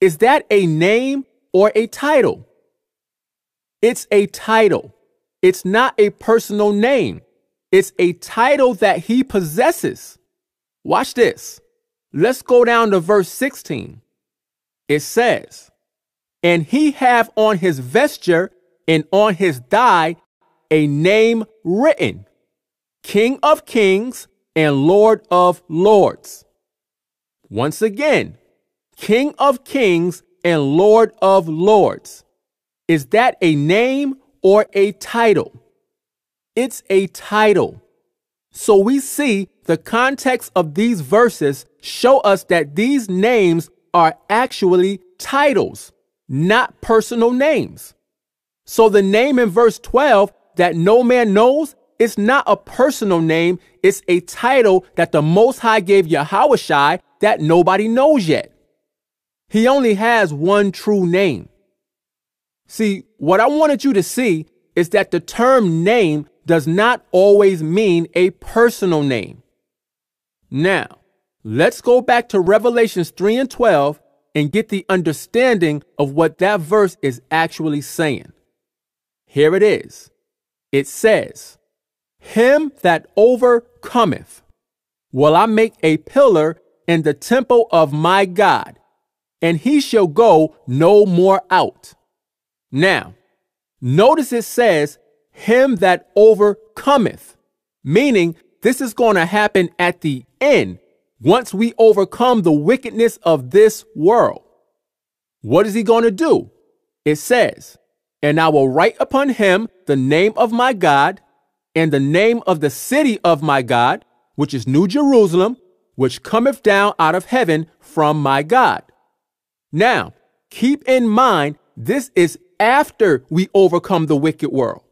Is that a name or a title? It's a title. It's not a personal name. It's a title that he possesses. Watch this. Let's go down to verse 16. It says, And he have on his vesture and on his thigh a name written, King of Kings and Lord of Lords. Once again, King of Kings and Lord of Lords. Is that a name or a title? It's a title. So we see the context of these verses show us that these names are actually titles, not personal names. So the name in verse 12 that no man knows is not a personal name, it's a title that the Most High gave Yahweh that nobody knows yet. He only has one true name. See, what I wanted you to see is that the term name does not always mean a personal name. Now, let's go back to Revelations 3 and 12 and get the understanding of what that verse is actually saying. Here it is. It says, Him that overcometh will I make a pillar in the temple of my God, and he shall go no more out. Now, notice it says, him that overcometh, meaning this is going to happen at the end once we overcome the wickedness of this world. What is he going to do? It says, And I will write upon him the name of my God and the name of the city of my God, which is New Jerusalem, which cometh down out of heaven from my God. Now, keep in mind, this is after we overcome the wicked world.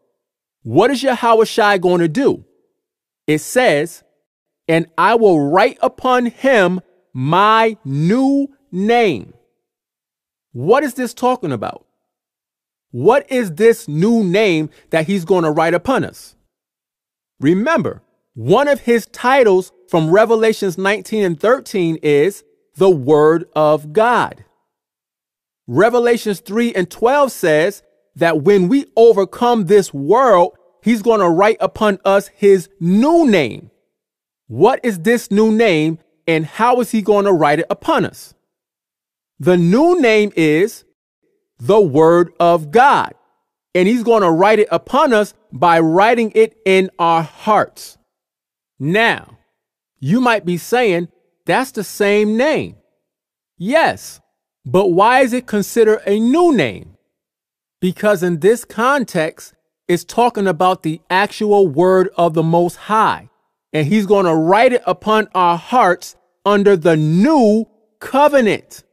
What is Yahawashai going to do? It says, And I will write upon him my new name. What is this talking about? What is this new name that he's going to write upon us? Remember, one of his titles from Revelations 19 and 13 is the Word of God. Revelations 3 and 12 says that when we overcome this world, he's going to write upon us his new name. What is this new name and how is he going to write it upon us? The new name is the Word of God. And he's going to write it upon us by writing it in our hearts. Now, you might be saying, that's the same name. Yes, but why is it considered a new name? Because in this context, it's talking about the actual word of the Most High. And he's going to write it upon our hearts under the new covenant.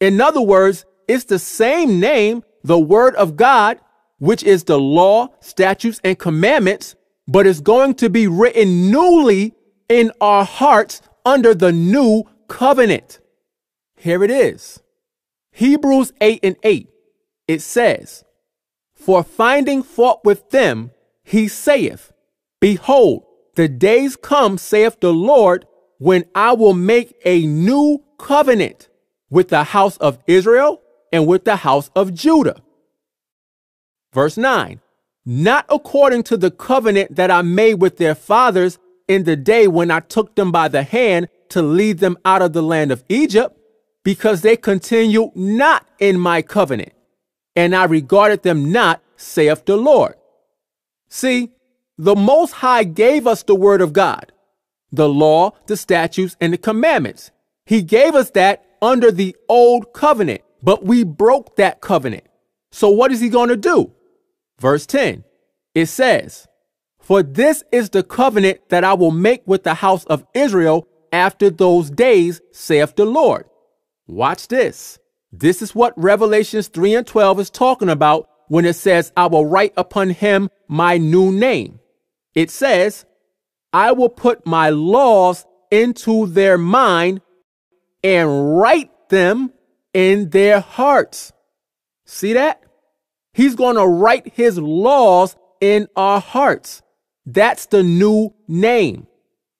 In other words, it's the same name, the Word of God, which is the law, statutes, and commandments, but it's going to be written newly in our hearts under the new covenant. Here it is Hebrews 8 and 8. It says, For finding fault with them, he saith, Behold, the days come, saith the Lord, when I will make a new covenant with the house of Israel and with the house of Judah. Verse 9 Not according to the covenant that I made with their fathers in the day when I took them by the hand to lead them out of the land of Egypt, because they continue not in my covenant, and I regarded them not, saith the Lord. See, the Most High gave us the Word of God, the law, the statutes, and the commandments. He gave us that under the old covenant. But we broke that covenant. So what is he going to do? Verse 10. It says, For this is the covenant that I will make with the house of Israel after those days, saith the Lord. Watch this. This is what Revelations 3 and 12 is talking about when it says, I will write upon him my new name. It says, I will put my laws into their mind and write them in their hearts. See that? He's going to write his laws in our hearts. That's the new name.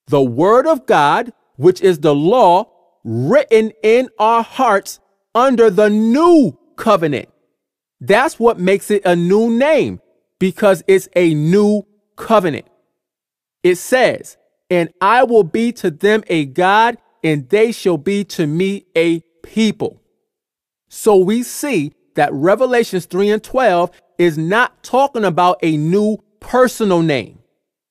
The word of God, which is the law written in our hearts under the new covenant. That's what makes it a new name because it's a new covenant. It says, and I will be to them a God and they shall be to me a people. So we see that Revelations 3 and 12 is not talking about a new personal name.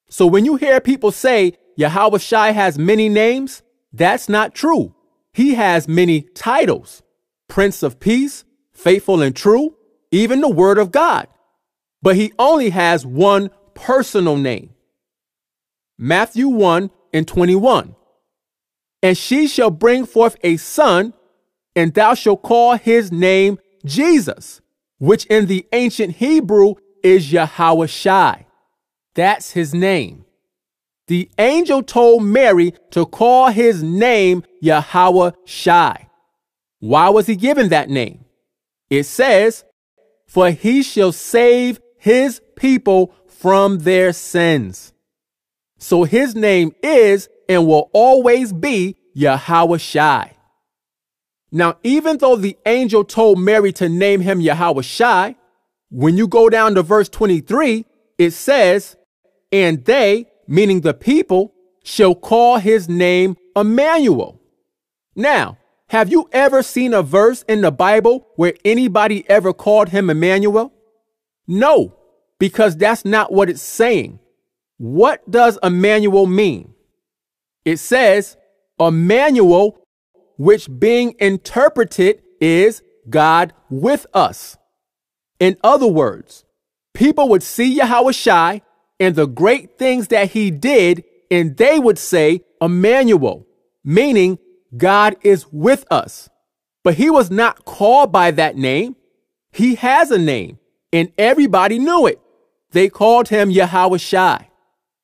So when you hear people say Yahawashai has many names, that's not true. He has many titles Prince of Peace, Faithful and True, even the Word of God. But he only has one personal name. Matthew 1 and 21. And she shall bring forth a son, and thou shalt call his name Jesus, which in the ancient Hebrew is Yahawashai. That's his name. The angel told Mary to call his name Yahweh Shai. Why was he given that name? It says, For he shall save his people from their sins. So his name is and will always be Yahawashai. Now, even though the angel told Mary to name him Yahawashai, when you go down to verse 23, it says, And they, meaning the people, shall call his name Emmanuel. Now, have you ever seen a verse in the Bible where anybody ever called him Emmanuel? No, because that's not what it's saying. What does Emmanuel mean? It says, Emmanuel which being interpreted is God with us. In other words, people would see Yahawashai and the great things that he did, and they would say Emmanuel, meaning God is with us. But he was not called by that name. He has a name, and everybody knew it. They called him Yahawashai,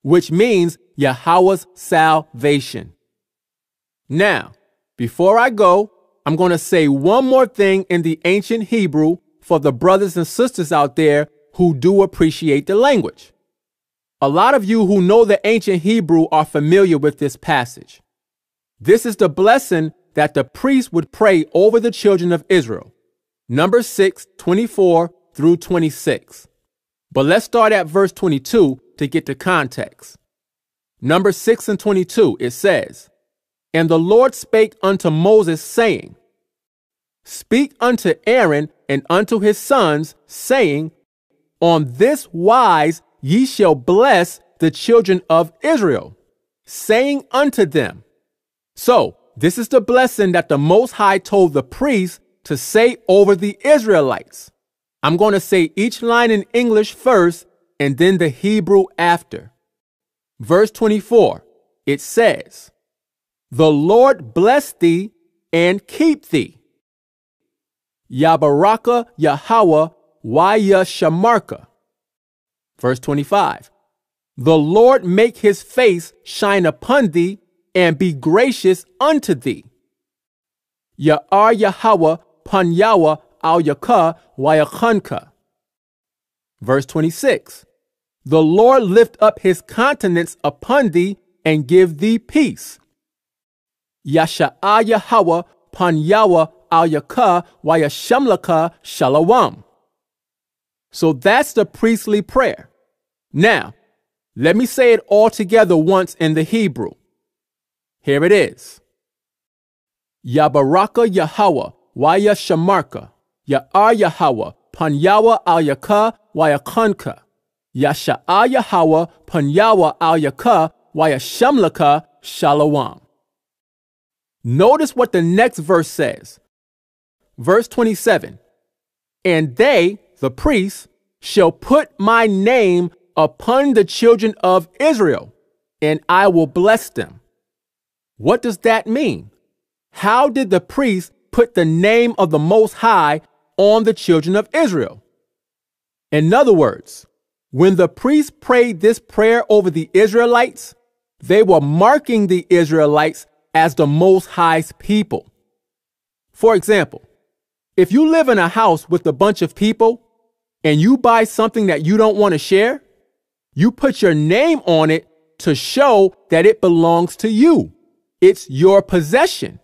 which means Yahweh's salvation. Now, before I go, I'm going to say one more thing in the ancient Hebrew for the brothers and sisters out there who do appreciate the language. A lot of you who know the ancient Hebrew are familiar with this passage. This is the blessing that the priest would pray over the children of Israel. Number 6, 24 through 26. But let's start at verse 22 to get the context. Number 6 and 22, it says, And the Lord spake unto Moses, saying, Speak unto Aaron and unto his sons, saying, On this wise ye shall bless the children of Israel, saying unto them, So, this is the blessing that the Most High told the priests to say over the Israelites. I'm going to say each line in English first and then the Hebrew after. Verse 24, it says, The Lord bless thee and keep thee. Yabaraka Yahweh Waya. Verse 25, The Lord make his face shine upon thee and be gracious unto thee. Ya'ar Yahweh Panyawa al Yakah Wayachanka. Verse 26 The Lord lift up his countenance upon thee and give thee peace. Yasha'a Yahweh Panyawa al Yakah Wayashamlaka Shalawam. So that's the priestly prayer. Now, let me say it all together once in the Hebrew. Here it is. Yabaraka Yahweh Waya Shamarka Ya'ar Yahweh Panyawa al Yaka Wayakanka Yasha'a Yahweh Panyawa al Yaka Wayashamlaka Shalawam. Notice what the next verse says. Verse 27 And they, the priests, shall put my name upon the children of Israel, and I will bless them. What does that mean? How did the priest put the name of the Most High on the children of Israel? In other words, when the priest prayed this prayer over the Israelites, they were marking the Israelites as the Most High's people. For example, if you live in a house with a bunch of people and you buy something that you don't want to share, you put your name on it to show that it belongs to you. It's your possession.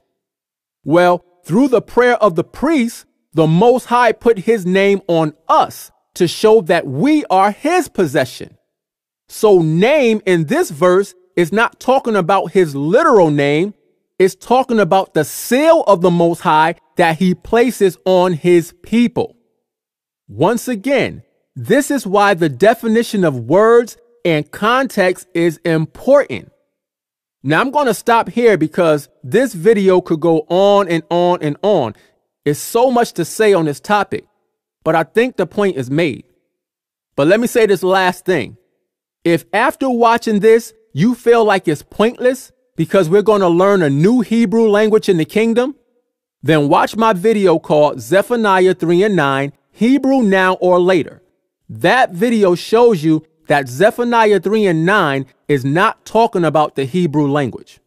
Well, through the prayer of the priest, the Most High put his name on us to show that we are his possession. So, name in this verse is not talking about his literal name, it's talking about the seal of the Most High that he places on his people. Once again, this is why the definition of words and context is important. Now I'm going to stop here because this video could go on and on and on. It's so much to say on this topic, but I think the point is made. But let me say this last thing. If after watching this, you feel like it's pointless because we're going to learn a new Hebrew language in the kingdom, then watch my video called Zephaniah 3 and 9, Hebrew Now or Later. That video shows you that Zephaniah 3 and 9 is not talking about the Hebrew language.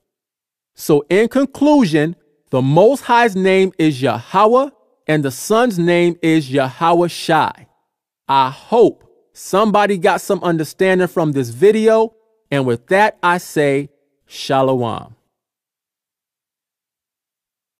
So, in conclusion, the Most High's name is Yahweh and the Son's name is Yahawashai. I hope somebody got some understanding from this video. And with that, I say, Shalom.